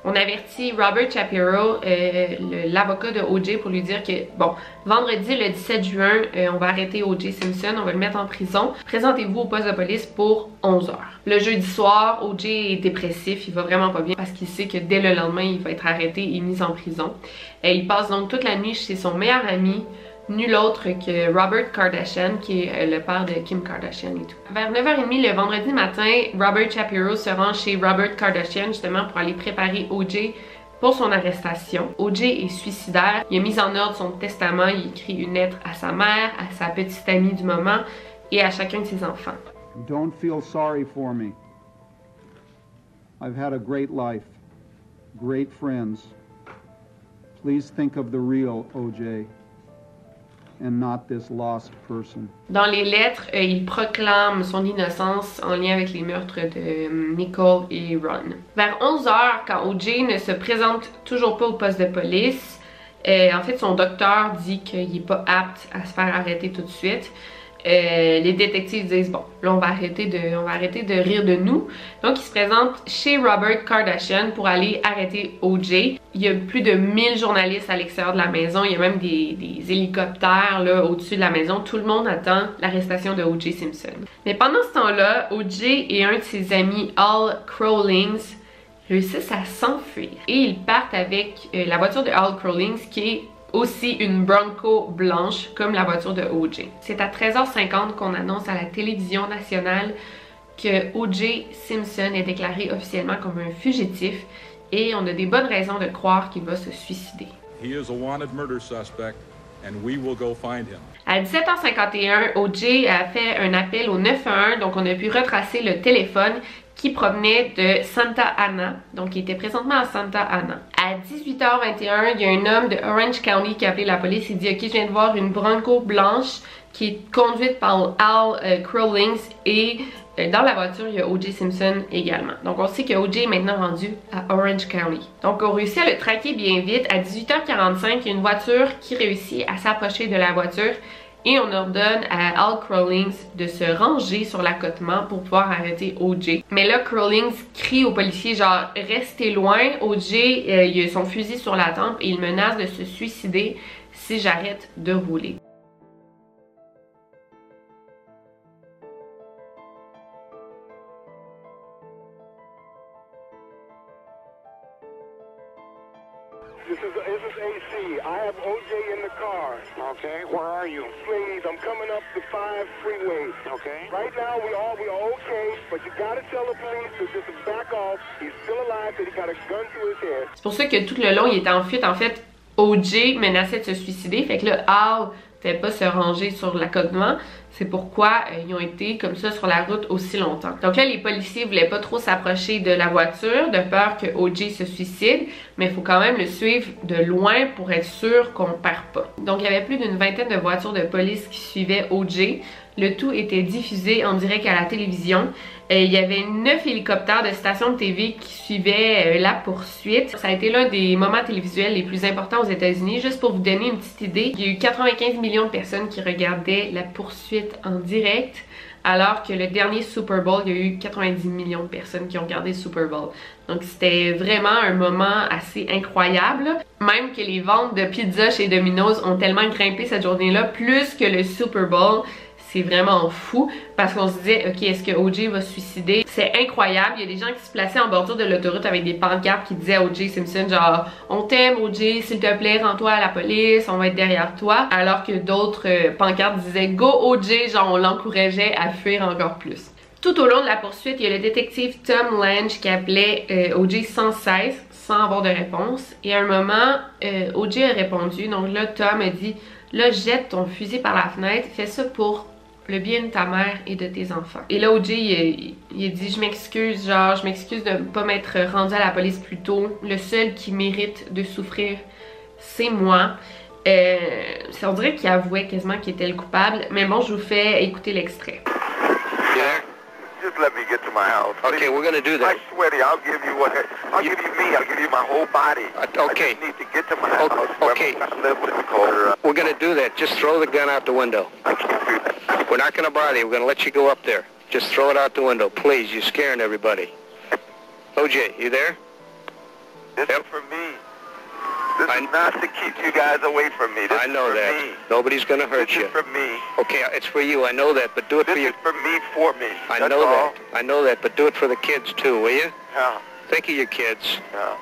Speaker 1: On avertit Robert Shapiro, euh, l'avocat de O.J. pour lui dire que, bon, vendredi le 17 juin, euh, on va arrêter O.J. Simpson, on va le mettre en prison. Présentez-vous au poste de police pour 11 heures. Le jeudi soir, O.J. est dépressif, il va vraiment pas bien parce qu'il sait que dès le lendemain, il va être arrêté et mis en prison. Euh, il passe donc toute la nuit chez son meilleur ami, nul autre que Robert Kardashian, qui est euh, le père de Kim Kardashian et tout. Vers 9h30 le vendredi matin, Robert Shapiro se rend chez Robert Kardashian justement pour aller préparer OJ pour son arrestation. OJ est suicidaire. Il a mis en ordre son testament. Il écrit une lettre à sa mère, à sa petite amie du moment et à chacun de ses enfants.
Speaker 5: Don't feel sorry for me. I've had a great life, great friends. Please think of the real OJ and not this lost person.
Speaker 1: Dans les lettres, euh, il proclame son innocence en lien avec les meurtres de euh, Nicole et Ron. Vers 11h, quand OJ ne se présente toujours pas au poste de police, euh, en fait, son docteur dit qu'il n'est pas apte à se faire arrêter tout de suite. Euh, les détectives disent bon, là on va arrêter de, on va arrêter de rire de nous. Donc ils se présentent chez Robert Kardashian pour aller arrêter OJ. Il y a plus de 1000 journalistes à l'extérieur de la maison. Il y a même des, hélicoptères là au-dessus de la maison. Tout le monde attend l'arrestation de OJ Simpson. Mais pendant ce temps-là, OJ et un de ses amis, Al Crowlings, réussissent à s'enfuir et ils partent avec euh, la voiture de Al Crowlings qui est aussi une Bronco blanche comme la voiture de OJ. C'est à 13h50 qu'on annonce à la télévision nationale que OJ Simpson est déclaré officiellement comme un fugitif et on a des bonnes raisons de croire qu'il va se suicider.
Speaker 6: He is a wanted murder suspect and we will go find him.
Speaker 1: À 17h51, OJ a fait un appel au 911, donc on a pu retracer le téléphone qui provenait de Santa Ana, donc il était présentement à Santa Ana. À 18h21, il y a un homme de Orange County qui a appelé la police et dit Ok, je viens de voir une Bronco blanche qui est conduite par Al euh, Crowlings et euh, dans la voiture, il y a O.J. Simpson également. Donc on sait que O.J. est maintenant rendu à Orange County. Donc on réussit à le traquer bien vite. À 18h45, il y a une voiture qui réussit à s'approcher de la voiture et on ordonne à Al Crowlings de se ranger sur l'accotement pour pouvoir arrêter OJ. Mais là, Crowlings crie aux policiers genre « Restez loin, OJ, euh, a son fusil sur la tempe et il menace de se suicider si j'arrête de rouler. » le long, il était en fuite. En fait, OJ menaçait de se suicider. Fait que là, Al fait pas se ranger sur l'accotement. C'est pourquoi euh, ils ont été comme ça sur la route aussi longtemps. Donc là, les policiers voulaient pas trop s'approcher de la voiture de peur que OJ se suicide, mais il faut quand même le suivre de loin pour être sûr qu'on perd pas. Donc il y avait plus d'une vingtaine de voitures de police qui suivaient OJ. Le tout était diffusé en direct à la télévision. Euh, il y avait neuf hélicoptères de stations de TV qui suivaient euh, la poursuite. Ça a été l'un des moments télévisuels les plus importants aux États-Unis. Juste pour vous donner une petite idée, il y a eu 95 millions de personnes qui regardaient la poursuite en direct. Alors que le dernier Super Bowl, il y a eu 90 millions de personnes qui ont regardé le Super Bowl. Donc c'était vraiment un moment assez incroyable. Même que les ventes de pizza chez Domino's ont tellement grimpé cette journée-là, plus que le Super Bowl c'est vraiment fou parce qu'on se disait ok est-ce que OJ va se suicider? C'est incroyable il y a des gens qui se plaçaient en bordure de l'autoroute avec des pancartes qui disaient à OJ Simpson genre on t'aime OJ s'il te plaît rends-toi à la police on va être derrière toi alors que d'autres euh, pancartes disaient go OJ genre on l'encourageait à fuir encore plus tout au long de la poursuite, il y a le détective Tom Lange qui appelait euh, OJ sans cesse, sans avoir de réponse. Et à un moment, euh, OJ a répondu. Donc là, Tom a dit Là, jette ton fusil par la fenêtre, fais ça pour le bien de ta mère et de tes enfants. Et là, OJ, il, dit Je m'excuse, genre, je m'excuse de ne pas m'être rendu à la police plus tôt. Le seul qui mérite de souffrir, c'est moi. Euh, on dirait qu'il avouait quasiment qu'il était le coupable. Mais bon, je vous fais écouter l'extrait.
Speaker 7: Just let me get to my house. Okay, we're gonna do that. I swear to you, I'll give you what. I'll give you me. I'll give you my whole body. Uh, okay. I just need to get to my house. Okay. I live with Nicole. We're gonna do that. Just throw the gun out the window. I can't do that. We're not gonna bother you. We're gonna let you go up there. Just throw it out the window, please. You're scaring everybody. OJ, you there? This yep. is for me. This I, is not to keep you guys away from me. This I know that. Me. Nobody's going to hurt this you. This is for me. Okay, it's for you. I know that, but do it
Speaker 8: this
Speaker 7: for you.
Speaker 8: This is for me, for me.
Speaker 7: I
Speaker 8: That's
Speaker 7: know
Speaker 8: all.
Speaker 7: that. I know that, but do it for the kids too, will you?
Speaker 8: Yeah.
Speaker 7: Think of your kids.
Speaker 8: Yeah.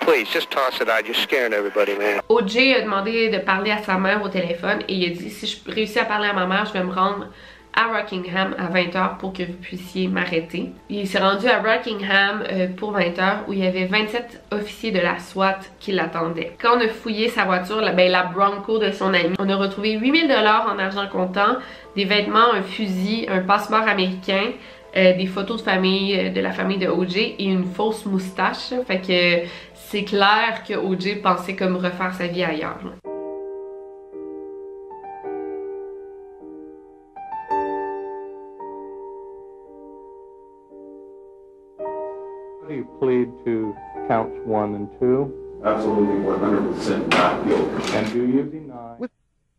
Speaker 1: Please, just toss it out. You're scaring everybody, man. OJ a demandé de parler à sa mère au téléphone et il a dit si je réussis à parler à ma mère, je vais me rendre à Rockingham à 20h pour que vous puissiez m'arrêter. Il s'est rendu à Rockingham euh, pour 20h où il y avait 27 officiers de la SWAT qui l'attendaient. Quand on a fouillé sa voiture, la, ben, la Bronco de son ami, on a retrouvé 8000 dollars en argent comptant, des vêtements, un fusil, un passeport américain, euh, des photos de famille, euh, de la famille de OJ et une fausse moustache. Fait que c'est clair que OJ pensait comme refaire sa vie ailleurs.
Speaker 9: You plead to counts one and two?
Speaker 4: Absolutely 100% not guilty.
Speaker 9: And do you deny?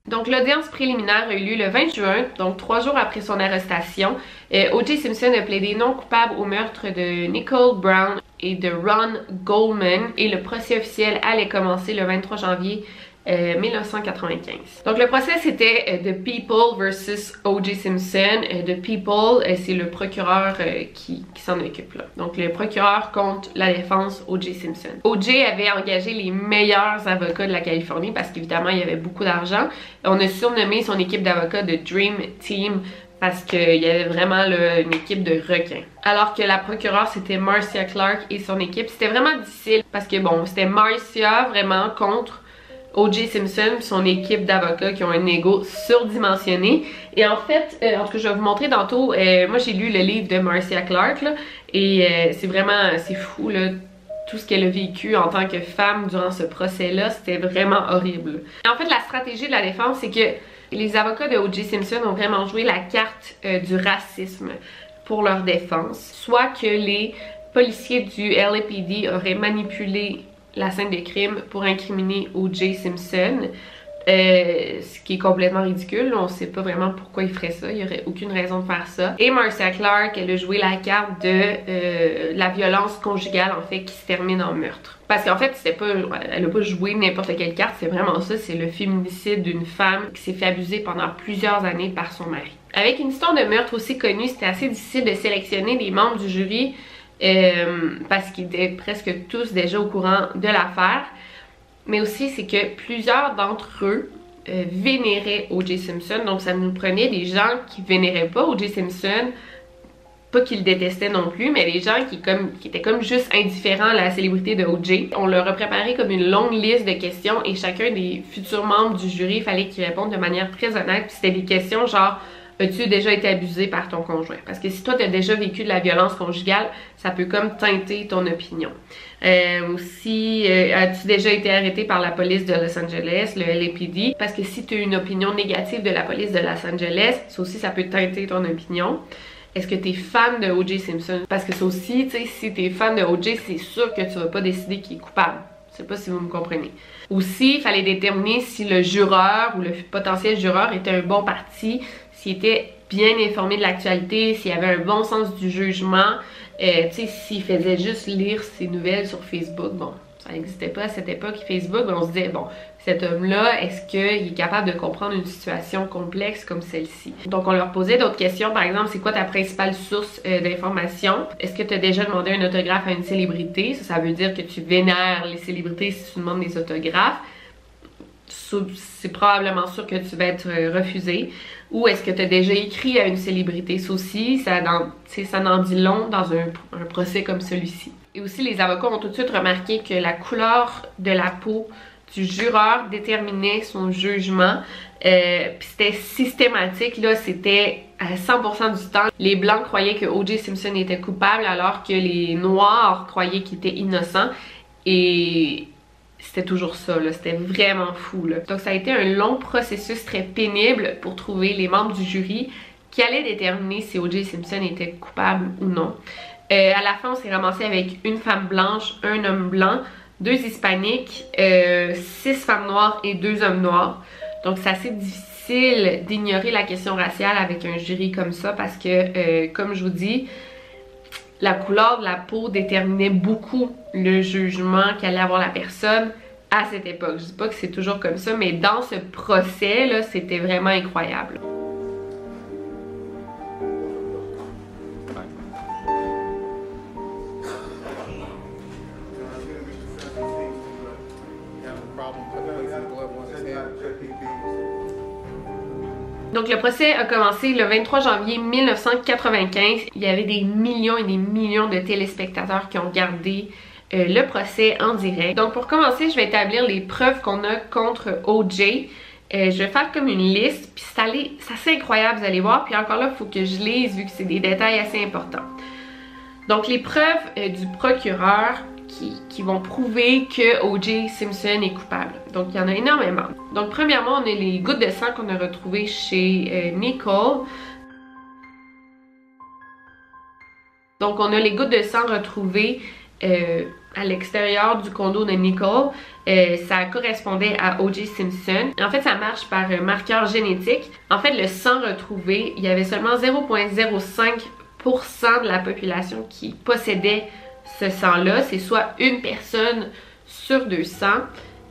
Speaker 1: Donc l'audience préliminaire a eu lieu le 20 juin, donc trois jours après son arrestation. Euh, O.J. Simpson a plaidé non coupable au meurtre de Nicole Brown et de Ron Goldman et le procès officiel allait commencer le 23 janvier 1995. Euh, Donc le procès c'était euh, The People versus O.J. Simpson. Euh, The People, c'est le procureur qui, s'en occupe là. Donc le procureur contre la défense O.J. Simpson. O.J. avait engagé les meilleurs avocats de la Californie parce qu'évidemment il y avait beaucoup d'argent. On a surnommé son équipe d'avocats de Dream Team parce qu'il y avait vraiment une équipe de requins. Alors que la procureure, c'était Marcia Clark et son équipe. C'était vraiment difficile parce que bon, c'était Marcia vraiment contre O.J. Simpson son équipe d'avocats qui ont un ego surdimensionné. Et en fait, euh, en tout cas, je vais vous montrer tantôt, euh, moi j'ai lu le livre de Marcia Clark, là, et euh, c'est vraiment, c'est fou, là, tout ce qu'elle a vécu en tant que femme durant ce procès-là, c'était vraiment horrible. en fait, la stratégie de la défense, c'est que les avocats de O.J. Simpson ont vraiment joué la carte du racisme pour leur défense. Soit que les policiers du LAPD auraient manipulé la scène de crime pour incriminer O.J. Simpson. Euh, ce qui est complètement ridicule, on sait pas vraiment pourquoi il ferait ça, il y aurait aucune raison de faire ça. Et Marcia Clark, elle a joué la carte de euh, la violence conjugale en fait qui se termine en meurtre. Parce qu'en fait, c'était pas, elle a pas joué n'importe quelle carte, c'est vraiment ça, c'est le féminicide d'une femme qui s'est fait abuser pendant plusieurs années par son mari. Avec une histoire de meurtre aussi connue, c'était assez difficile de sélectionner des membres du jury euh, parce qu'ils étaient presque tous déjà au courant de l'affaire. Mais aussi, c'est que plusieurs d'entre eux euh, vénéraient O.J. Simpson. Donc, ça nous prenait des gens qui vénéraient pas O.J. Simpson, pas qu'ils le détestaient non plus, mais des gens qui, étaient comme juste indifférents à la célébrité de O.J. On leur a préparé comme une longue liste de questions et chacun des futurs membres du jury, fallait qu'ils répondent de manière très honnête. C'était des questions genre As-tu déjà été abusé par ton conjoint? Parce que si toi, tu as déjà vécu de la violence conjugale, ça peut comme teinter ton opinion. Euh, aussi, euh, as-tu déjà été arrêté par la police de Los Angeles, le LAPD? Parce que si tu as une opinion négative de la police de Los Angeles, ça aussi, ça peut teinter ton opinion. Est-ce que tu es fan de O.J. Simpson? Parce que ça aussi, tu sais, si tu es fan de O.J., c'est sûr que tu vas pas décider qu'il est coupable. Je sais pas si vous me comprenez. Aussi, il fallait déterminer si le jureur ou le potentiel jureur était un bon parti, s'il était bien informé de l'actualité, s'il avait un bon sens du jugement, euh, tu sais, s'il faisait juste lire ses nouvelles sur Facebook, bon, ça n'existait pas à cette époque Facebook, on se disait, bon, cet homme-là, est-ce qu'il est capable de comprendre une situation complexe comme celle-ci? Donc, on leur posait d'autres questions, par exemple, c'est quoi ta principale source euh, d'information? Est-ce que tu as déjà demandé un autographe à une célébrité? Ça, ça veut dire que tu vénères les célébrités si tu demandes des autographes c'est probablement sûr que tu vas être euh, refusé. Ou est-ce que tu as déjà écrit à une célébrité? Ça aussi, ça, ça n'en dit long dans un, procès comme celui-ci. Et aussi, les avocats ont tout de suite remarqué que la couleur de la peau du jureur déterminait son jugement. Euh, c'était systématique, là, c'était à 100% du temps. Les blancs croyaient que O.J. Simpson était coupable alors que les noirs croyaient qu'il était innocent. Et c'était toujours ça, c'était vraiment fou. Donc ça a été un long processus très pénible pour trouver les membres du jury qui allaient déterminer si O.J. Simpson était coupable ou non. Euh, à la fin, on s'est ramassé avec une femme blanche, un homme blanc, deux hispaniques, euh, six femmes noires et deux hommes noirs. Donc c'est assez difficile d'ignorer la question raciale avec un jury comme ça parce que, euh, comme je vous dis, la couleur de la peau déterminait beaucoup le jugement qu'allait avoir la personne à cette époque. Je dis pas que c'est toujours comme ça, mais dans ce procès, là, c'était vraiment incroyable. Donc le procès a commencé le 23 janvier 1995. Il y avait des millions et des millions de téléspectateurs qui ont regardé euh, le procès en direct. Donc pour commencer, je vais établir les preuves qu'on a contre OJ. Euh, je vais faire comme une liste, puis c'est incroyable, vous allez voir. Puis encore là, il faut que je lise vu que c'est des détails assez importants. Donc les preuves euh, du procureur qui, vont prouver que O.J. Simpson est coupable. Donc il y en a énormément. Donc premièrement, on a les gouttes de sang qu'on a retrouvées chez euh, Nicole. Donc on a les gouttes de sang retrouvées à l'extérieur du condo de Nicole. Euh, ça correspondait à O.J. Simpson. En fait, ça marche par marqueur génétique. En fait, le sang retrouvé, il y avait seulement 0,05% de la population qui possédait ce sang-là. C'est soit une personne sur 200.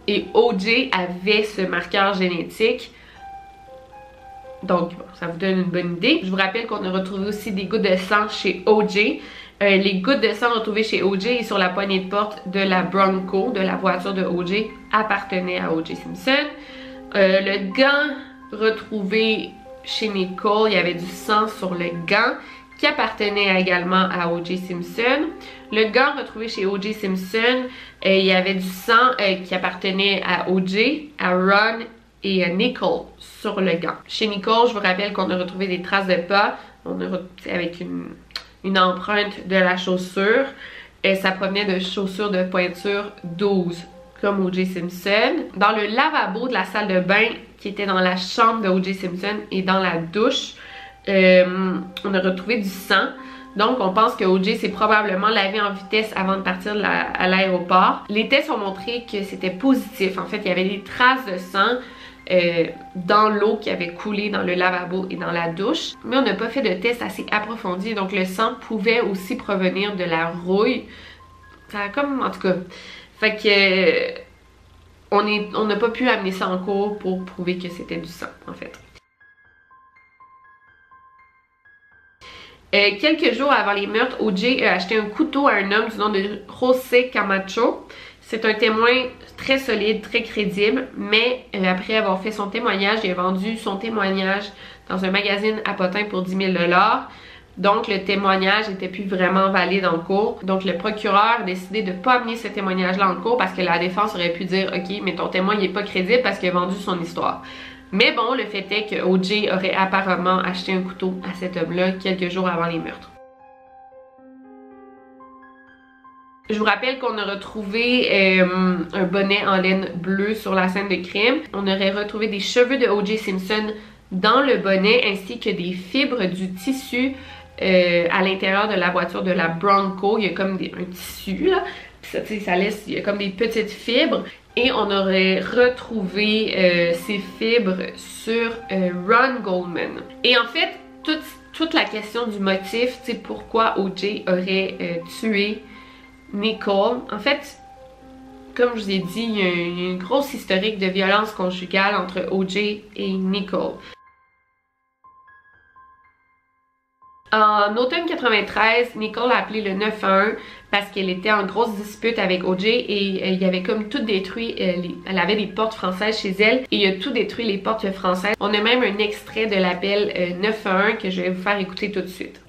Speaker 1: Et O.J. avait ce marqueur génétique. Donc, ça vous donne une bonne idée. Je vous rappelle qu'on a retrouvé aussi des gouttes de sang chez O.J. Euh, les gouttes de sang retrouvées chez OJ et sur la poignée de porte de la Bronco, de la voiture de OJ, appartenaient à OJ Simpson. Euh, le gant retrouvé chez Nicole, il y avait du sang sur le gant qui appartenait également à O.J. Simpson. Le gant retrouvé chez O.J. Simpson, euh, il y avait du sang qui appartenait à O.J., à Ron et à Nicole sur le gant. Chez Nicole, je vous rappelle qu'on a retrouvé des traces de pas, on a avec une une empreinte de la chaussure. Et ça provenait de chaussures de pointure 12, comme O.J. Simpson. Dans le lavabo de la salle de bain, qui était dans la chambre de O.J. Simpson et dans la douche, euh, on a retrouvé du sang. Donc, on pense que O.J. s'est probablement lavé en vitesse avant de partir à l'aéroport. Les tests ont montré que c'était positif. En fait, il y avait des traces de sang euh, dans l'eau qui avait coulé dans le lavabo et dans la douche. Mais on n'a pas fait de test assez approfondi, donc le sang pouvait aussi provenir de la rouille. Ça a comme, en tout cas, fait que... Euh, on n'a pas pu amener ça en cours pour prouver que c'était du sang, en fait. Euh, quelques jours avant les meurtres, OJ a acheté un couteau à un homme du nom de José Camacho. C'est un témoin très solide, très crédible, mais euh, après avoir fait son témoignage, il a vendu son témoignage dans un magazine à potin pour 10 000 donc le témoignage n'était plus vraiment valide en cours. Donc le procureur a décidé de ne pas amener ce témoignage-là en cours parce que la défense aurait pu dire « Ok, mais ton témoin n'est pas crédible parce qu'il a vendu son histoire ». Mais bon, le fait est que O.J. aurait apparemment acheté un couteau à cet homme-là quelques jours avant les meurtres. Je vous rappelle qu'on a retrouvé euh, un bonnet en laine bleue sur la scène de crime. On aurait retrouvé des cheveux de O.J. Simpson dans le bonnet ainsi que des fibres du tissu euh, à l'intérieur de la voiture de la Bronco. Il y a comme un tissu là. ça, ça laisse, il y a comme des petites fibres. Et on aurait retrouvé euh, ces fibres sur Ron Goldman. Et en fait, toute, toute la question du motif, c'est pourquoi O.J. aurait tué Nicole. En fait, comme je vous ai dit, il y a une grosse historique de violence conjugale entre OJ et Nicole. En automne 93, Nicole a appelé le 911 parce qu'elle était en grosse dispute avec OJ et euh, il y avait comme tout détruit, euh, elle avait des portes françaises chez elle et il a tout détruit les portes françaises. On a même un extrait de l'appel 911 euh, que je vais vous faire écouter tout de suite.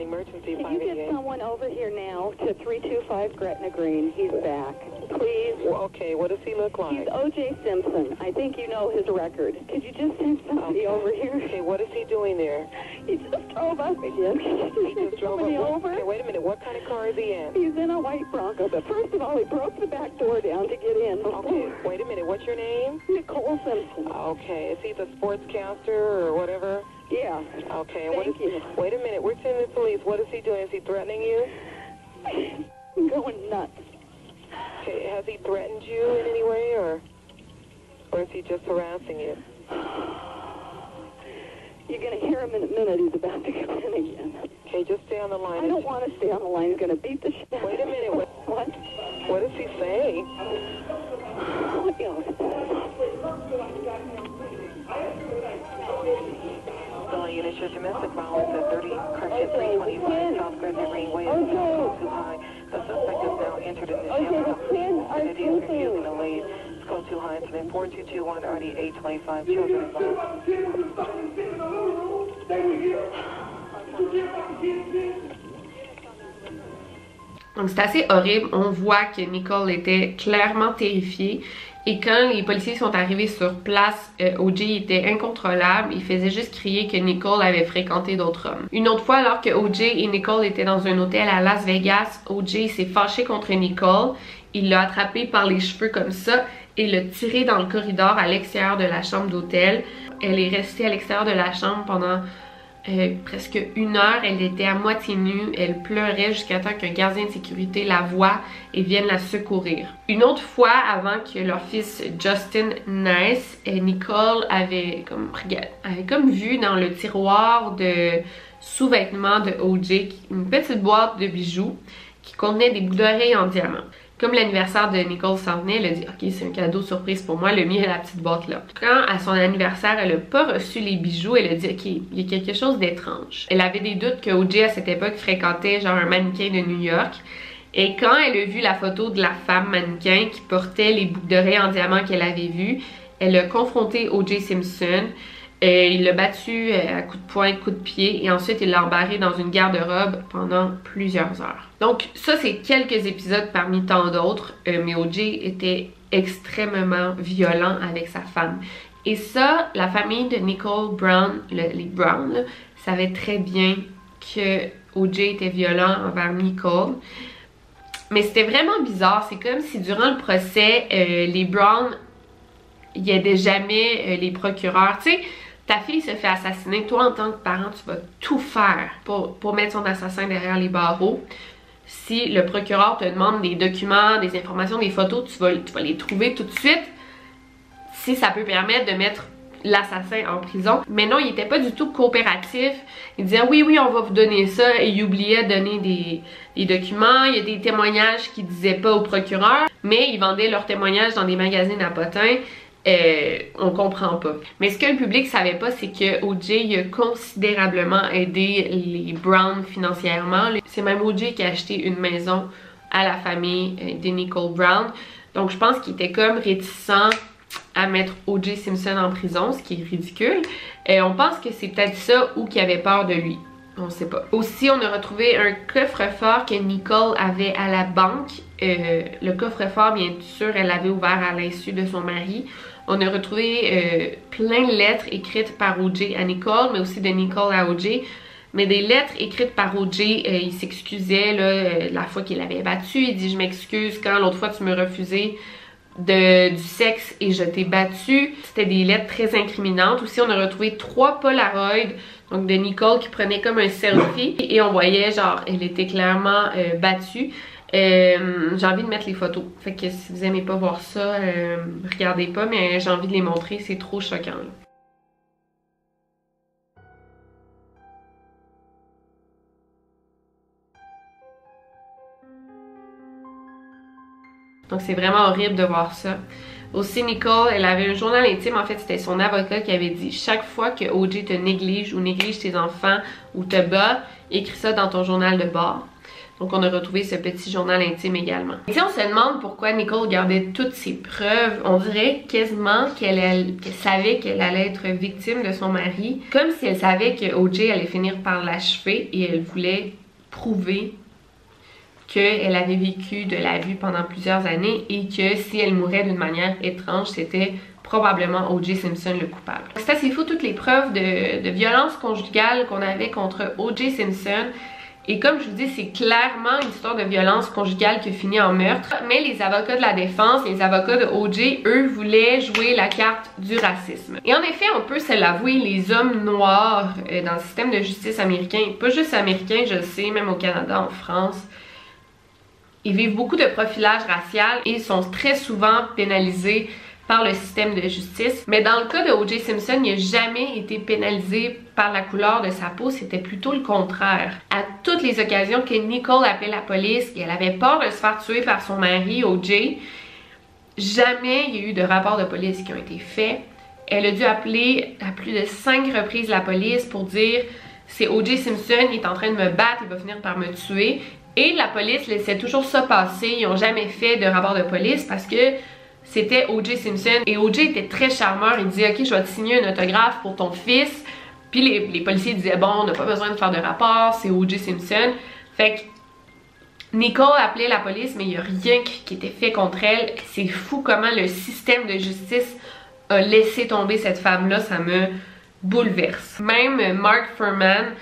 Speaker 10: emergency Can you get someone over here now to 325 Gretna Green? He's back. Please.
Speaker 11: okay, what does he look like?
Speaker 10: He's O.J. Simpson. I think you know his record. Could you just send somebody okay. over here?
Speaker 11: Okay, what is he doing there?
Speaker 10: He just drove up again.
Speaker 11: he just drove up. over? Okay, wait a minute. What kind of car is he in?
Speaker 10: He's in a white Bronco. But first of all, he broke the back door down to get in.
Speaker 11: Okay, wait a minute. What's your name?
Speaker 10: Nicole Simpson.
Speaker 11: Okay, is he the sportscaster or whatever?
Speaker 10: Yeah.
Speaker 11: Okay.
Speaker 10: Thank
Speaker 11: what is,
Speaker 10: you.
Speaker 11: Wait a minute. We're sending the police. What is he doing? Is he threatening you?
Speaker 10: I'm going nuts.
Speaker 11: Okay. Has he threatened you in any way, or or is he just harassing you?
Speaker 10: You're going to hear him in a minute. He's about to come in again.
Speaker 11: Okay, just stay on the line.
Speaker 10: I don't want to stay on the line. He's going to beat the shit.
Speaker 11: Wait a minute. What?
Speaker 10: What?
Speaker 11: What does he say?
Speaker 10: What else?
Speaker 11: Unit show domestic violence at 30 correction 325 South Gretna Greenway. Entered in the
Speaker 10: Okay,
Speaker 11: shelter.
Speaker 10: the pin are
Speaker 11: It is refusing
Speaker 10: sleeping.
Speaker 11: to leave. It's code down too high. It's been 4221, already 825 children
Speaker 1: Donc c'est assez horrible. On voit que Nicole était clairement terrifiée. Et quand les policiers sont arrivés sur place, euh, OJ était incontrôlable. Il faisait juste crier que Nicole avait fréquenté d'autres hommes. Une autre fois, alors que OJ et Nicole étaient dans un hôtel à Las Vegas, OJ s'est fâché contre Nicole. Il l'a attrapé par les cheveux comme ça et l'a tiré dans le corridor à l'extérieur de la chambre d'hôtel. Elle est restée à l'extérieur de la chambre pendant euh, presque une heure. Elle était à moitié nue. Elle pleurait jusqu'à temps qu'un gardien de sécurité la voie et vienne la secourir. Une autre fois, avant que leur fils Justin naisse, euh, Nicole avait comme, avait comme vu dans le tiroir de sous-vêtements de OJ une petite boîte de bijoux qui contenait des boucles d'oreilles en diamant. Comme l'anniversaire de Nicole s'en elle a dit Ok, c'est un cadeau surprise pour moi, le mien est la petite boîte là. Quand à son anniversaire, elle a pas reçu les bijoux, elle a dit Ok, il y a quelque chose d'étrange. Elle avait des doutes que OJ à cette époque fréquentait genre un mannequin de New York. Et quand elle a vu la photo de la femme mannequin qui portait les boucles d'oreilles en diamant qu'elle avait vues, elle a confronté O.J. Simpson. Euh, il l'a battu euh, à coups de poing, coups de pied et ensuite il l'a embarré dans une garde-robe pendant plusieurs heures. Donc ça c'est quelques épisodes parmi tant d'autres, euh, mais O.J. était extrêmement violent avec sa femme. Et ça, la famille de Nicole Brown, les Brown, savait très bien que O.J. était violent envers Nicole. Mais c'était vraiment bizarre, c'est comme si durant le procès, les Brown, il n'y avait jamais les procureurs, tu sais, ta fille se fait assassiner, toi en tant que parent, tu vas tout faire pour, mettre son assassin derrière les barreaux. Si le procureur te demande des documents, des informations, des photos, tu vas, les trouver tout de suite. Si ça peut permettre de mettre l'assassin en prison. Mais non, il était pas du tout coopératif. Il disait oui, oui, on va vous donner ça. Et il oubliait de donner des, des documents. Il y a des témoignages qu'il disait pas au procureur. Mais ils vendaient leurs témoignages dans des magazines à potins. Euh, on comprend pas. Mais ce que le public savait pas, c'est que OJ a considérablement aidé les Brown financièrement. C'est même OJ qui a acheté une maison à la famille euh, de Nicole Brown. Donc je pense qu'il était comme réticent à mettre O.J. Simpson en prison, ce qui est ridicule. Et on pense que c'est peut-être ça ou qu'il avait peur de lui. On sait pas. Aussi, on a retrouvé un coffre-fort que Nicole avait à la banque. Euh, le coffre-fort, bien sûr, elle l'avait ouvert à l'insu de son mari. On a retrouvé euh, plein de lettres écrites par O.J. à Nicole, mais aussi de Nicole à O.J. Mais des lettres écrites par O.J. Euh, il s'excusait euh, la fois qu'il avait battu. Il dit « Je m'excuse quand l'autre fois tu me refusais du sexe et je t'ai battu. » C'était des lettres très incriminantes. Aussi, on a retrouvé trois Polaroids donc de Nicole qui prenait comme un selfie. Et on voyait genre, elle était clairement battue. Euh, j'ai envie de mettre les photos. Fait que si vous aimez pas voir ça, euh, regardez pas, mais j'ai envie de les montrer. C'est trop choquant. Donc c'est vraiment horrible de voir ça. Aussi, Nicole, elle avait un journal intime. En fait, c'était son avocat qui avait dit chaque fois que OJ te néglige ou néglige tes enfants ou te bat, écris ça dans ton journal de bord. Donc on a retrouvé ce petit journal intime également. Et si on se demande pourquoi Nicole gardait toutes ces preuves, on dirait quasiment qu'elle savait qu'elle allait être victime de son mari, comme si elle savait que OJ allait finir par l'achever et elle voulait prouver qu'elle avait vécu de la pendant plusieurs années et que si elle mourait d'une manière étrange, c'était probablement O.J. Simpson le coupable. C'est assez fou toutes les preuves de, de violence conjugale qu'on avait contre O.J. Simpson et comme je vous dis, c'est clairement une histoire de violence conjugale qui finit en meurtre. Mais les avocats de la défense, les avocats de OJ, eux, voulaient jouer la carte du racisme. Et en effet, on peut se l'avouer, les hommes noirs euh, dans le système de justice américain, pas juste américain, je sais, même au Canada, en France, ils vivent beaucoup de profilage racial et sont très souvent pénalisés par le système de justice. Mais dans le cas de O.J. Simpson, il n'a jamais été pénalisé par la couleur de sa peau, c'était plutôt le contraire. À toutes les occasions que Nicole appelait la police et elle avait peur de se faire tuer par son mari, O.J., jamais il y a eu de rapport de police qui ont été faits. Elle a dû appeler à plus de cinq reprises la police pour dire c'est O.J. Simpson, il est en train de me battre, il va finir par me tuer. Et la police laissait toujours ça passer, ils n'ont jamais fait de rapport de police parce que c'était O.J. Simpson. Et O.J. était très charmeur. Il disait, OK, je vais te signer un autographe pour ton fils. Puis les, les policiers disaient, bon, on n'a pas besoin de faire de rapport, c'est O.J. Simpson. Fait que Nicole appelait la police, mais il n'y a rien qui était fait contre elle. C'est fou comment le système de justice a laissé tomber cette femme-là. Ça me bouleverse. Même Mark Furman,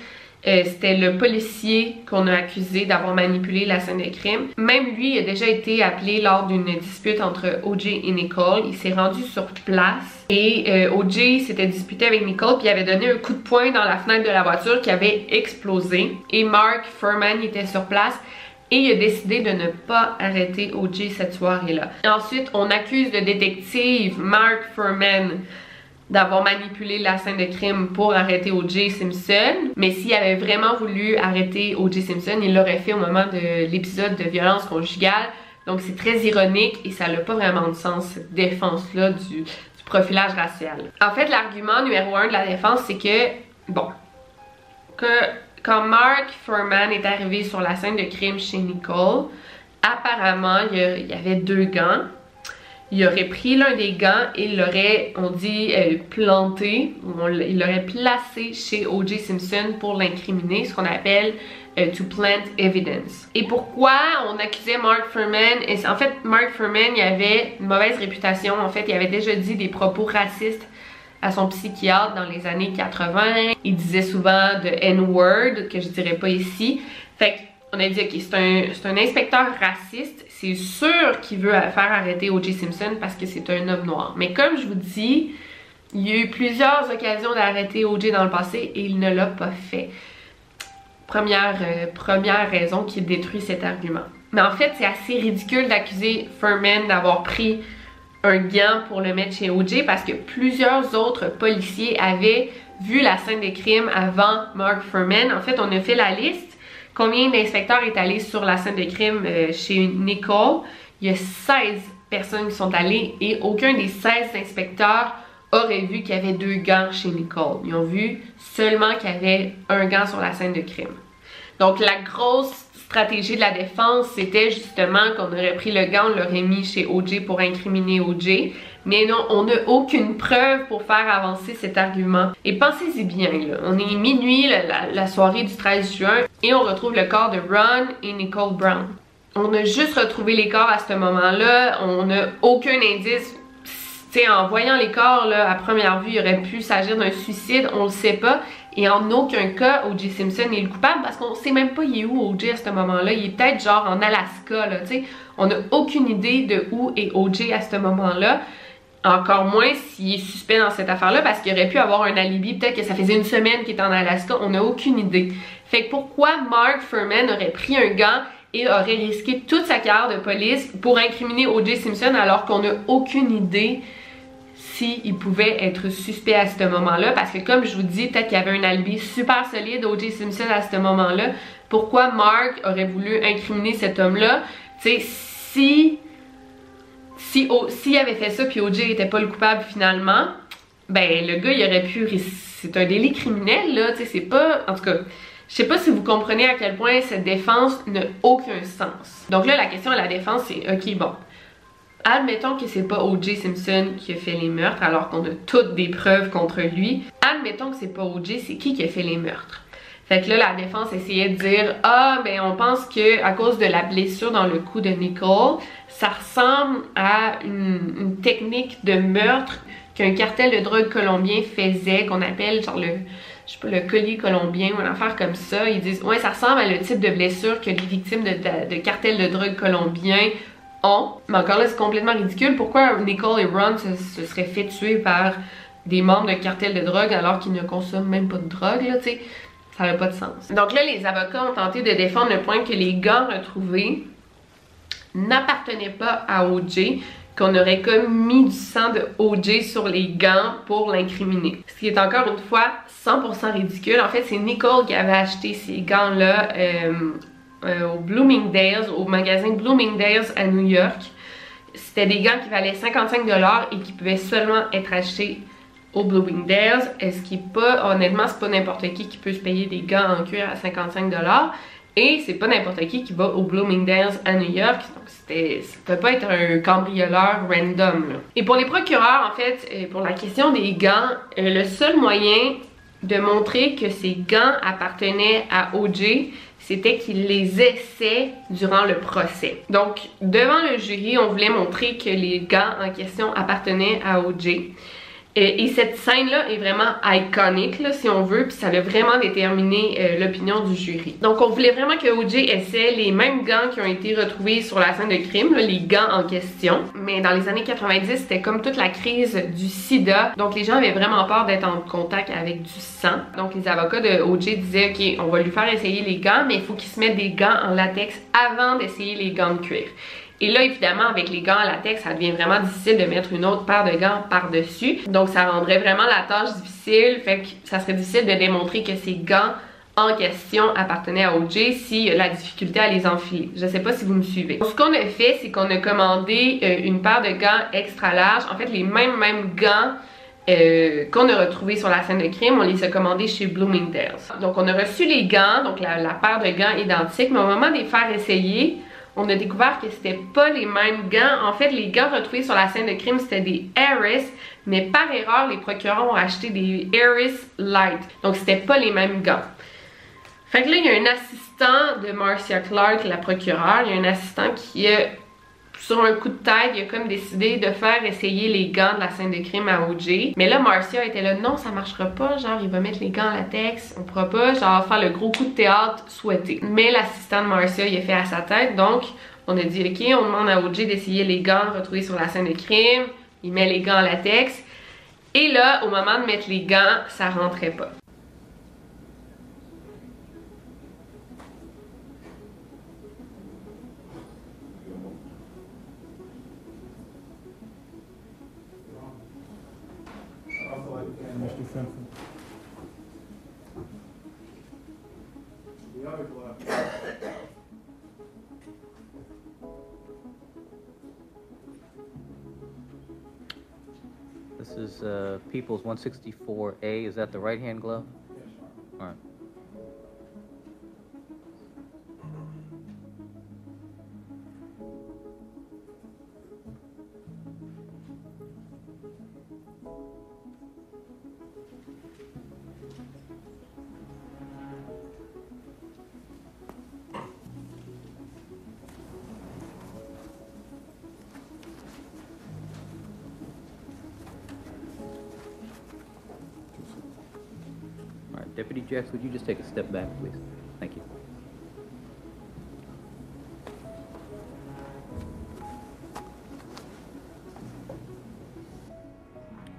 Speaker 1: euh, c'était le policier qu'on a accusé d'avoir manipulé la scène de crime. Même lui a déjà été appelé lors d'une dispute entre OJ et Nicole. Il s'est rendu sur place et euh, OJ s'était disputé avec Nicole puis il avait donné un coup de poing dans la fenêtre de la voiture qui avait explosé. Et Mark Furman était sur place et il a décidé de ne pas arrêter OJ cette soirée-là. Ensuite, on accuse le détective Mark Furman d'avoir manipulé la scène de crime pour arrêter O.J. Simpson. Mais s'il avait vraiment voulu arrêter O.J. Simpson, il l'aurait fait au moment de l'épisode de violence conjugale. Donc c'est très ironique et ça n'a pas vraiment de sens, cette défense-là du, profilage racial. En fait, l'argument numéro un de la défense, c'est que, bon, que quand Mark Furman est arrivé sur la scène de crime chez Nicole, apparemment, il y avait deux gants il aurait pris l'un des gants et il l'aurait, on dit, euh, planté, il l'aurait placé chez O.J. Simpson pour l'incriminer, ce qu'on appelle euh, to plant evidence. Et pourquoi on accusait Mark Furman? En fait, Mark Furman, il avait une mauvaise réputation. En fait, il avait déjà dit des propos racistes à son psychiatre dans les années 80. Il disait souvent de N-word, que je dirais pas ici. Fait on a dit, ok, c'est un inspecteur raciste, c'est sûr qu'il veut faire arrêter O.J. Simpson parce que c'est un homme noir. Mais comme je vous dis, il y a eu plusieurs occasions d'arrêter O.J. dans le passé et il ne l'a pas fait. Première, euh, première raison qui détruit cet argument. Mais en fait, c'est assez ridicule d'accuser Furman d'avoir pris un gant pour le mettre chez O.J. parce que plusieurs autres policiers avaient vu la scène des crimes avant Mark Furman. En fait, on a fait la liste Combien d'inspecteurs est allé sur la scène de crime euh, chez Nicole? Il y a 16 personnes qui sont allées et aucun des 16 inspecteurs aurait vu qu'il y avait deux gants chez Nicole. Ils ont vu seulement qu'il y avait un gant sur la scène de crime. Donc la grosse stratégie de la défense, c'était justement qu'on aurait pris le gant, on l'aurait mis chez OJ pour incriminer OJ. Mais non, on n'a aucune preuve pour faire avancer cet argument. Et pensez-y bien. On est minuit, la, soirée du 13 juin, et on retrouve le corps de Ron et Nicole Brown. On a juste retrouvé les corps à ce moment-là. On n'a aucun indice. sais, en voyant les corps, là, à première vue, il aurait pu s'agir d'un suicide. On le sait pas. Et en aucun cas, O.J. Simpson est le coupable parce qu'on sait même pas il est O.J. à ce moment-là. Il est peut-être genre en Alaska, tu sais. On n'a aucune idée de où est O.J. à ce moment-là. Encore moins s'il est suspect dans cette affaire-là parce qu'il aurait pu avoir un alibi. Peut-être que ça faisait une semaine qu'il était en Alaska. On n'a aucune idée. Fait que pourquoi Mark Furman aurait pris un gant et aurait risqué toute sa carrière de police pour incriminer O.J. Simpson alors qu'on n'a aucune idée s'il pouvait être suspect à ce moment-là? Parce que comme je vous dis, peut-être qu'il y avait un alibi super solide O.J. Simpson à ce moment-là. Pourquoi Mark aurait voulu incriminer cet homme-là? Tu sais, si... Si s'il avait fait ça puis O.J. était pas le coupable finalement, ben le gars il aurait pu... C'est un délit criminel là, tu sais, c'est pas... En tout cas... Je sais pas si vous comprenez à quel point cette défense n'a aucun sens. Donc là, la question à la défense, c'est, ok, bon, Admettons que c'est pas O.J. Simpson qui a fait les meurtres alors qu'on a toutes des preuves contre lui. Admettons que c'est pas O.J. c'est qui qui a fait les meurtres? Fait que là, la défense essayait de dire Ah, ben on pense que à cause de la blessure dans le cou de Nicole, ça ressemble à une, technique de meurtre qu'un cartel de drogue colombien faisait, qu'on appelle genre le, je sais pas, le collier colombien ou une affaire comme ça. Ils disent Ouais, ça ressemble à le type de blessure que les victimes de, cartels de drogue colombiens mais encore là, c'est complètement ridicule. Pourquoi Nicole et Ron se, seraient fait tuer par des membres de cartel de drogue alors qu'ils ne consomment même pas de drogue, là, tu sais? Ça n'a pas de sens. Donc là, les avocats ont tenté de défendre le point que les gants retrouvés n'appartenaient pas à O.J., qu'on aurait comme mis du sang de O.J. sur les gants pour l'incriminer. Ce qui est encore une fois 100% ridicule. En fait, c'est Nicole qui avait acheté ces gants-là euh, euh, au Bloomingdale's, au magasin Bloomingdale's à New York. C'était des gants qui valaient 55$ et qui pouvaient seulement être achetés au Bloomingdale's. Est-ce qui est pas, honnêtement, c'est pas n'importe qui qui peut se payer des gants en cuir à 55$. Et c'est pas n'importe qui qui va au Bloomingdale's à New York, donc ça peut pas être un cambrioleur random. Et pour les procureurs, en fait, euh, pour la question des gants, euh, le seul moyen de montrer que ces gants appartenaient à OJ, c'était qu'il les essaie durant le procès. Donc, devant le jury, on voulait montrer que les gants en question appartenaient à OJ. Et, cette scène-là est vraiment iconique, là, si on veut, puis ça a vraiment déterminé euh, l'opinion du jury. Donc, on voulait vraiment que OJ essaie les mêmes gants qui ont été retrouvés sur la scène de crime, les gants en question. Mais dans les années 90, c'était comme toute la crise du sida. Donc, les gens avaient vraiment peur d'être en contact avec du sang. Donc, les avocats de OJ disaient, OK, on va lui faire essayer les gants, mais il faut qu'il se mette des gants en latex avant d'essayer les gants de cuir. Et là, évidemment, avec les gants à latex, ça devient vraiment difficile de mettre une autre paire de gants par-dessus. Donc, ça rendrait vraiment la tâche difficile. Fait que ça serait difficile de démontrer que ces gants en question appartenaient à OJ si la difficulté à les enfiler. Je sais pas si vous me suivez. ce qu'on a fait, c'est qu'on a commandé euh, une paire de gants extra larges. En fait, les mêmes, mêmes gants euh, qu'on a retrouvés sur la scène de crime, on les a commandés chez Bloomingdale's. Donc, on a reçu les gants, donc la, la paire de gants identiques, mais au moment de les faire essayer, on a découvert que c'était pas les mêmes gants. En fait, les gants retrouvés sur la scène de crime, c'était des Harris, mais par erreur, les procureurs ont acheté des Harris Light. Donc, c'était pas les mêmes gants. Fait que là, il y a un assistant de Marcia Clark, la procureure, il y a un assistant qui a sur un coup de tête, il a comme décidé de faire essayer les gants de la scène de crime à OJ. Mais là, Marcia était là, non, ça marchera pas, genre, il va mettre les gants en latex, on pourra pas, genre, faire le gros coup de théâtre souhaité. Mais l'assistant de Marcia, il a fait à sa tête, donc, on a dit, ok, on demande à OJ d'essayer les gants retrouvés sur la scène de crime, il met les gants en latex, et là, au moment de mettre les gants, ça rentrait pas.
Speaker 12: This is uh, People's 164A. Is that the right-hand glove? Yes, All right. Deputy Jax, would you just take a step back, please? Thank you.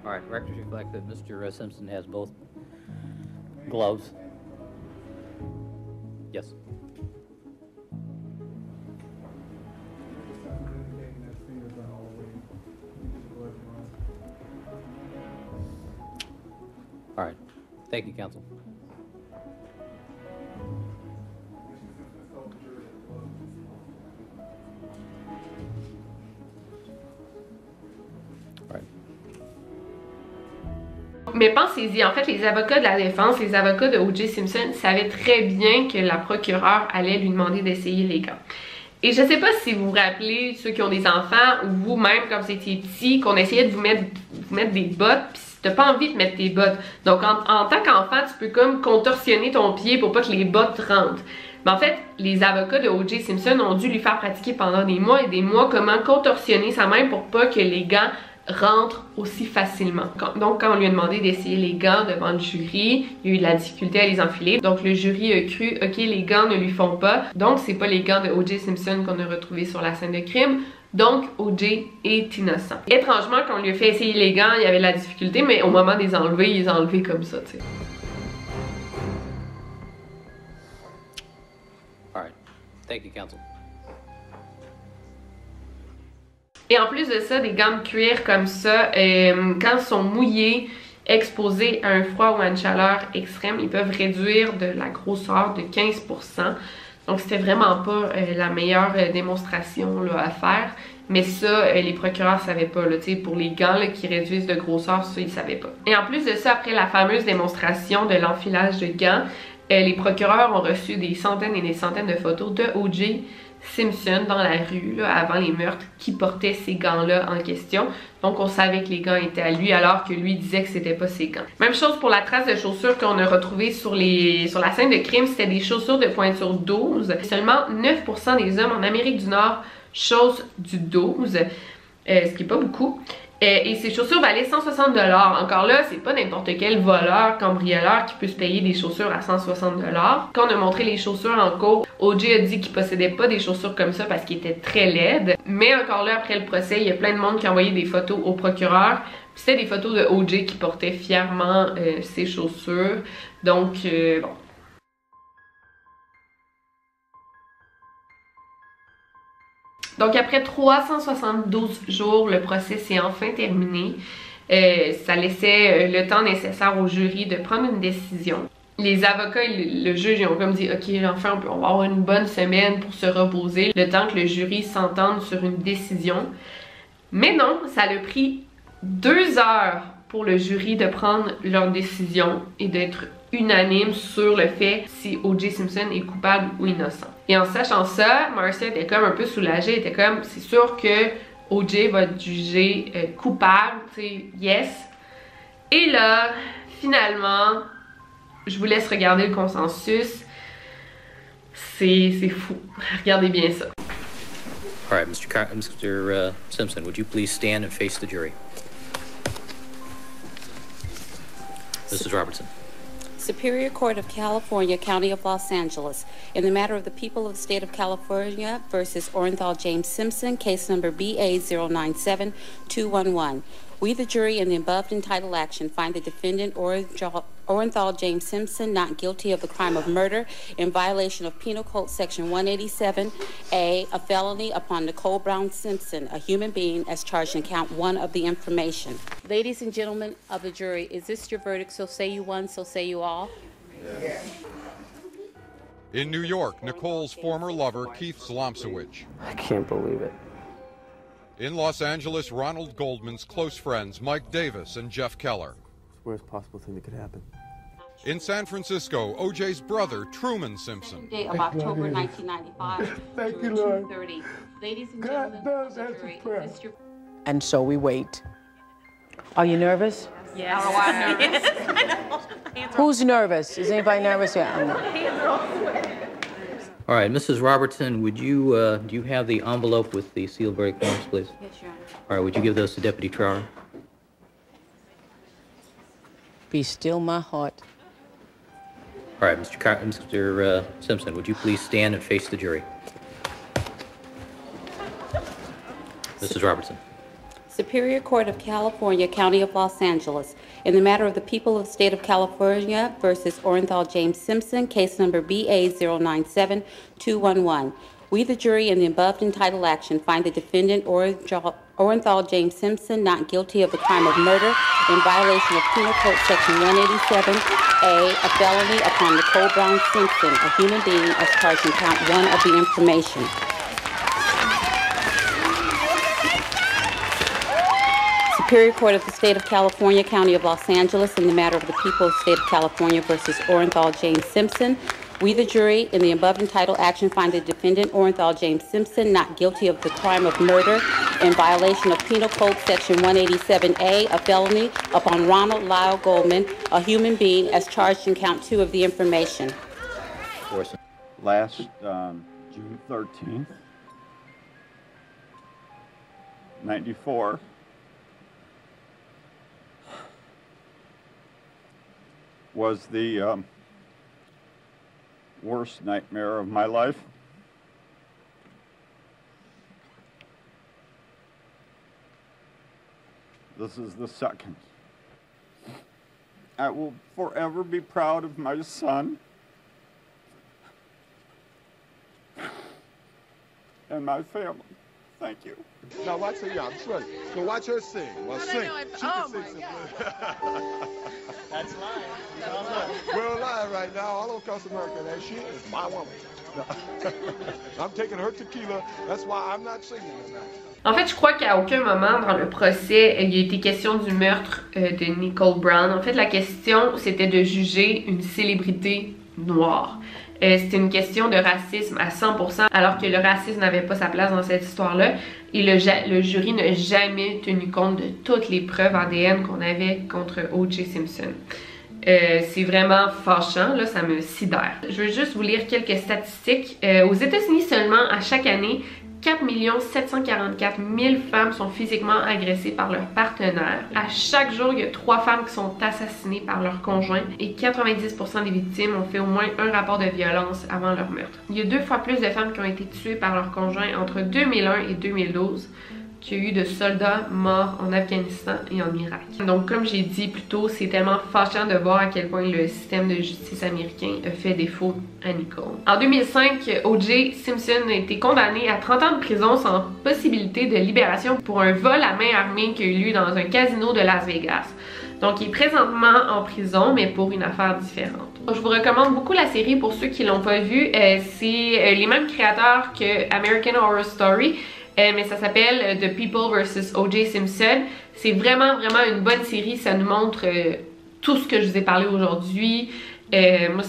Speaker 12: All right, records reflect that Mr. Uh, Simpson has both gloves.
Speaker 1: Mais pensez-y, en fait, les avocats de la défense, les avocats de O.J. Simpson savaient très bien que la procureure allait lui demander d'essayer les gants. Et je sais pas si vous vous rappelez, ceux qui ont des enfants, ou vous-même quand vous étiez petit, qu'on essayait de vous mettre, des bottes, pis t'as pas envie de mettre tes bottes. Donc en, tant qu'enfant, tu peux comme contorsionner ton pied pour pas que les bottes rentrent. Mais en fait, les avocats de O.J. Simpson ont dû lui faire pratiquer pendant des mois et des mois comment contorsionner sa main pour pas que les gants rentre aussi facilement. donc quand on lui a demandé d'essayer les gants devant le jury, il y a eu de la difficulté à les enfiler. Donc le jury a cru, ok les gants ne lui font pas, donc c'est pas les gants de O.J. Simpson qu'on a retrouvés sur la scène de crime. Donc, O.J. est innocent. Étrangement, quand on lui a fait essayer les gants, il y avait de la difficulté, mais au moment des enlever, il les a enlevés comme ça.
Speaker 12: Thank you, counsel.
Speaker 1: Et en plus de ça, des gants de cuir comme ça, euh, quand ils sont mouillés, exposés à un froid ou à une chaleur extrême, ils peuvent réduire de la grosseur de 15%. Donc c'était vraiment pas euh, la meilleure euh, démonstration à faire. Mais ça, les procureurs savaient pas. Pour les gants qui réduisent de grosseur, ça, ils savaient pas. Et en plus de ça, après la fameuse démonstration de l'enfilage de gants, les procureurs ont reçu des centaines et des centaines de photos de O.J. Simpson dans la rue avant les meurtres qui portait ces gants-là en question. Donc on savait que les gants étaient à lui alors que lui disait que c'était pas ses gants. Même chose pour la trace de chaussures qu'on a retrouvée sur la scène de crime, c'était des chaussures de pointure 12. Seulement 9% des hommes en Amérique du Nord chaussent du 12, euh, ce qui est pas beaucoup. Euh, et ces chaussures valaient 160 Encore là, c'est pas n'importe quel voleur, cambrioleur qui peut se payer des chaussures à 160 Quand on a montré les chaussures en cours, OJ a dit qu'il possédait pas des chaussures comme ça parce qu'il était très laide. Mais encore là, après le procès, il y a plein de monde qui a envoyé des photos au procureur. C'était des photos de OJ qui portait fièrement euh, ses chaussures. Donc, euh, bon, Donc après 372 jours, le procès s'est enfin terminé. Euh, ça laissait euh, le temps nécessaire au jury de prendre une décision. Les avocats et le, juge ils ont comme dit ok enfin on, va avoir une bonne semaine pour se reposer, le temps que le jury s'entende sur une décision. Mais non, ça a pris deux heures pour le jury de prendre leur décision et d'être unanime sur le fait si O.J. Simpson est coupable ou innocent. Et en sachant ça, Marcia était comme un peu soulagée, était comme, c'est sûr que O.J. va être jugé euh, coupable, tu sais, yes. Et là, finalement, je vous laisse regarder le consensus. C'est fou. Regardez bien ça.
Speaker 12: All right, Mr. Uh, Simpson, would you please stand and face the jury? Mrs. Robertson.
Speaker 13: Superior Court of California, County of Los Angeles, in the matter of the people of the state of California versus Orenthal James Simpson, case number BA 097211. We, the jury, in the above entitled action, find the defendant Orenthal James Simpson not guilty of the crime of murder in violation of Penal Code Section 187A, a felony upon Nicole Brown Simpson, a human being, as charged in count one of the information. Ladies and gentlemen of the jury, is this your verdict? So say you one, so say you all.
Speaker 6: In New York, Nicole's former lover, Keith Slomsewicz.
Speaker 14: I can't believe it.
Speaker 6: In Los Angeles, Ronald Goldman's close friends Mike Davis and Jeff Keller.
Speaker 14: Worst possible thing that could happen.
Speaker 6: In San Francisco, OJ's brother, Truman Simpson.
Speaker 13: Day of October 1995.
Speaker 15: Thank you, Lord.
Speaker 13: Ladies and gentlemen,
Speaker 15: God does answer prayer.
Speaker 16: And so we wait. Are you nervous?
Speaker 13: Yes. Oh, I'm nervous.
Speaker 16: Who's nervous? Is anybody nervous? Yeah, I'm
Speaker 12: nervous. All right, Mrs. Robertson, would you, uh, do you have the envelope with the seal break forms, please?
Speaker 13: Yes, Your Honor.
Speaker 12: All right, would you give those to Deputy Trower?
Speaker 16: Be still my heart.
Speaker 12: All right, Mr. Car Mr. Uh, Simpson, would you please stand and face the jury? Mrs. Robertson.
Speaker 13: Superior Court of California, County of Los Angeles, in the matter of the people of the state of California versus Orenthal James Simpson, case number BA 097211. We, the jury, in the above entitled action, find the defendant Orenthal James Simpson not guilty of the crime of murder in violation of Penal Code Section 187A, a felony upon Nicole Brown Simpson, a human being, as charged in count one of the information. Superior Court of the State of California, County of Los Angeles, in the matter of the people of the State of California versus Orenthal James Simpson. We, the jury, in the above entitled action, find the defendant, Orenthal James Simpson, not guilty of the crime of murder in violation of Penal Code Section 187A, a felony, upon Ronald Lyle Goldman, a human being, as charged in count two of the information.
Speaker 17: Last um, June 13th, 94. Was the um, worst nightmare of my life. This is the second. I will forever be proud of my son and my family. Thank you.
Speaker 15: Now watch her, yeah, I'm sure. Now watch her sing. Well, sing.
Speaker 18: Know if,
Speaker 15: she
Speaker 18: oh
Speaker 15: can sing
Speaker 18: some
Speaker 15: That's live. We're live right now all across America, and she is my woman. I'm taking her tequila. That's why I'm not singing tonight.
Speaker 1: En fait, je crois qu'à aucun moment dans le procès, il y a été question du meurtre euh, de Nicole Brown. En fait, la question, c'était de juger une célébrité noire. Euh, C'était une question de racisme à 100%, alors que le racisme n'avait pas sa place dans cette histoire-là. Et le, jury n'a jamais tenu compte de toutes les preuves ADN qu'on avait contre O.J. Simpson. Euh, c'est vraiment fâchant, là, ça me sidère. Je veux juste vous lire quelques statistiques. Euh, aux États-Unis seulement, à chaque année, 4 744 000 femmes sont physiquement agressées par leur partenaire. À chaque jour, il y a 3 femmes qui sont assassinées par leur conjoint et 90% des victimes ont fait au moins un rapport de violence avant leur meurtre. Il y a deux fois plus de femmes qui ont été tuées par leur conjoint entre 2001 et 2012 qu'il y a eu de soldats morts en Afghanistan et en Irak. Donc comme j'ai dit plus tôt, c'est tellement fâchant de voir à quel point le système de justice américain a fait défaut à Nicole. En 2005, O.J. Simpson a été condamné à 30 ans de prison sans possibilité de libération pour un vol à main armée qui a eu dans un casino de Las Vegas. Donc il est présentement en prison, mais pour une affaire différente. Je vous recommande beaucoup la série pour ceux qui l'ont pas vue. Euh, c'est euh, les mêmes créateurs que American Horror Story. Euh, mais ça s'appelle euh, The People vs. O.J. Simpson. C'est vraiment, vraiment une bonne série. Ça nous montre euh, tout ce que je vous ai parlé aujourd'hui. moi,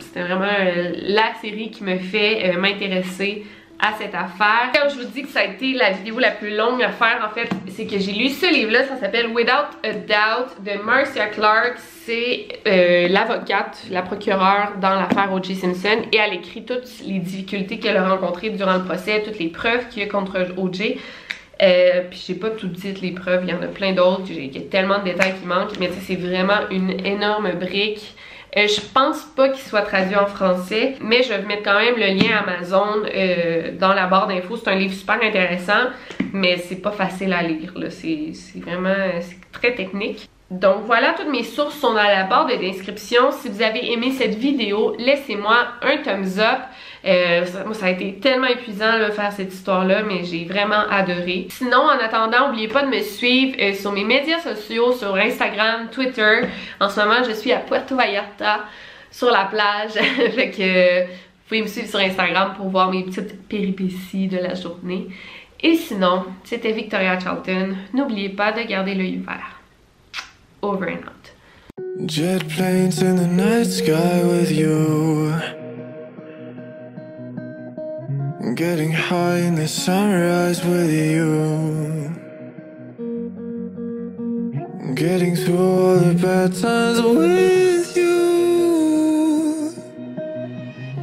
Speaker 1: c'était vraiment la série qui me fait m'intéresser à cette affaire. Quand je vous dis que ça a été la vidéo la plus longue à faire, en fait, c'est que j'ai lu ce livre-là, ça s'appelle Without a Doubt de Marcia Clark. C'est euh, l'avocate, la procureure dans l'affaire O.J. Simpson et elle écrit toutes les difficultés qu'elle a rencontrées durant le procès, toutes les preuves qu'il y a contre O.J. Euh, puis j'ai pas tout dit les preuves, il y en a plein d'autres, il y a tellement de détails qui manquent, mais c'est vraiment une énorme brique euh, je pense pas qu'il soit traduit en français, mais je vais mettre quand même le lien Amazon euh, dans la barre d'infos. C'est un livre super intéressant, mais c'est pas facile à lire. C'est vraiment très technique. Donc voilà, toutes mes sources sont dans la barre d'inscription. Si vous avez aimé cette vidéo, laissez-moi un thumbs up. Euh, ça, moi, ça a été tellement épuisant de faire cette histoire-là, mais j'ai vraiment adoré. Sinon, en attendant, n'oubliez pas de me suivre euh, sur mes médias sociaux, sur Instagram, Twitter. En ce moment, je suis à Puerto Vallarta, sur la plage. fait que vous pouvez me suivre sur Instagram pour voir mes petites péripéties de la journée. Et sinon, c'était Victoria Charlton. N'oubliez pas de garder l'œil ouvert. over and out. Jet planes in the night sky with you. Getting high in the sunrise with you. Getting through all the bad times with you.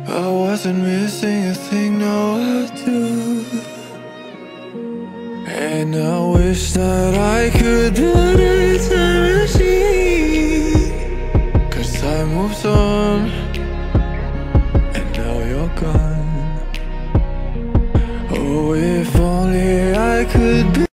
Speaker 1: I wasn't missing a thing, now I do. And I wish that I could put it time moves on If only I could be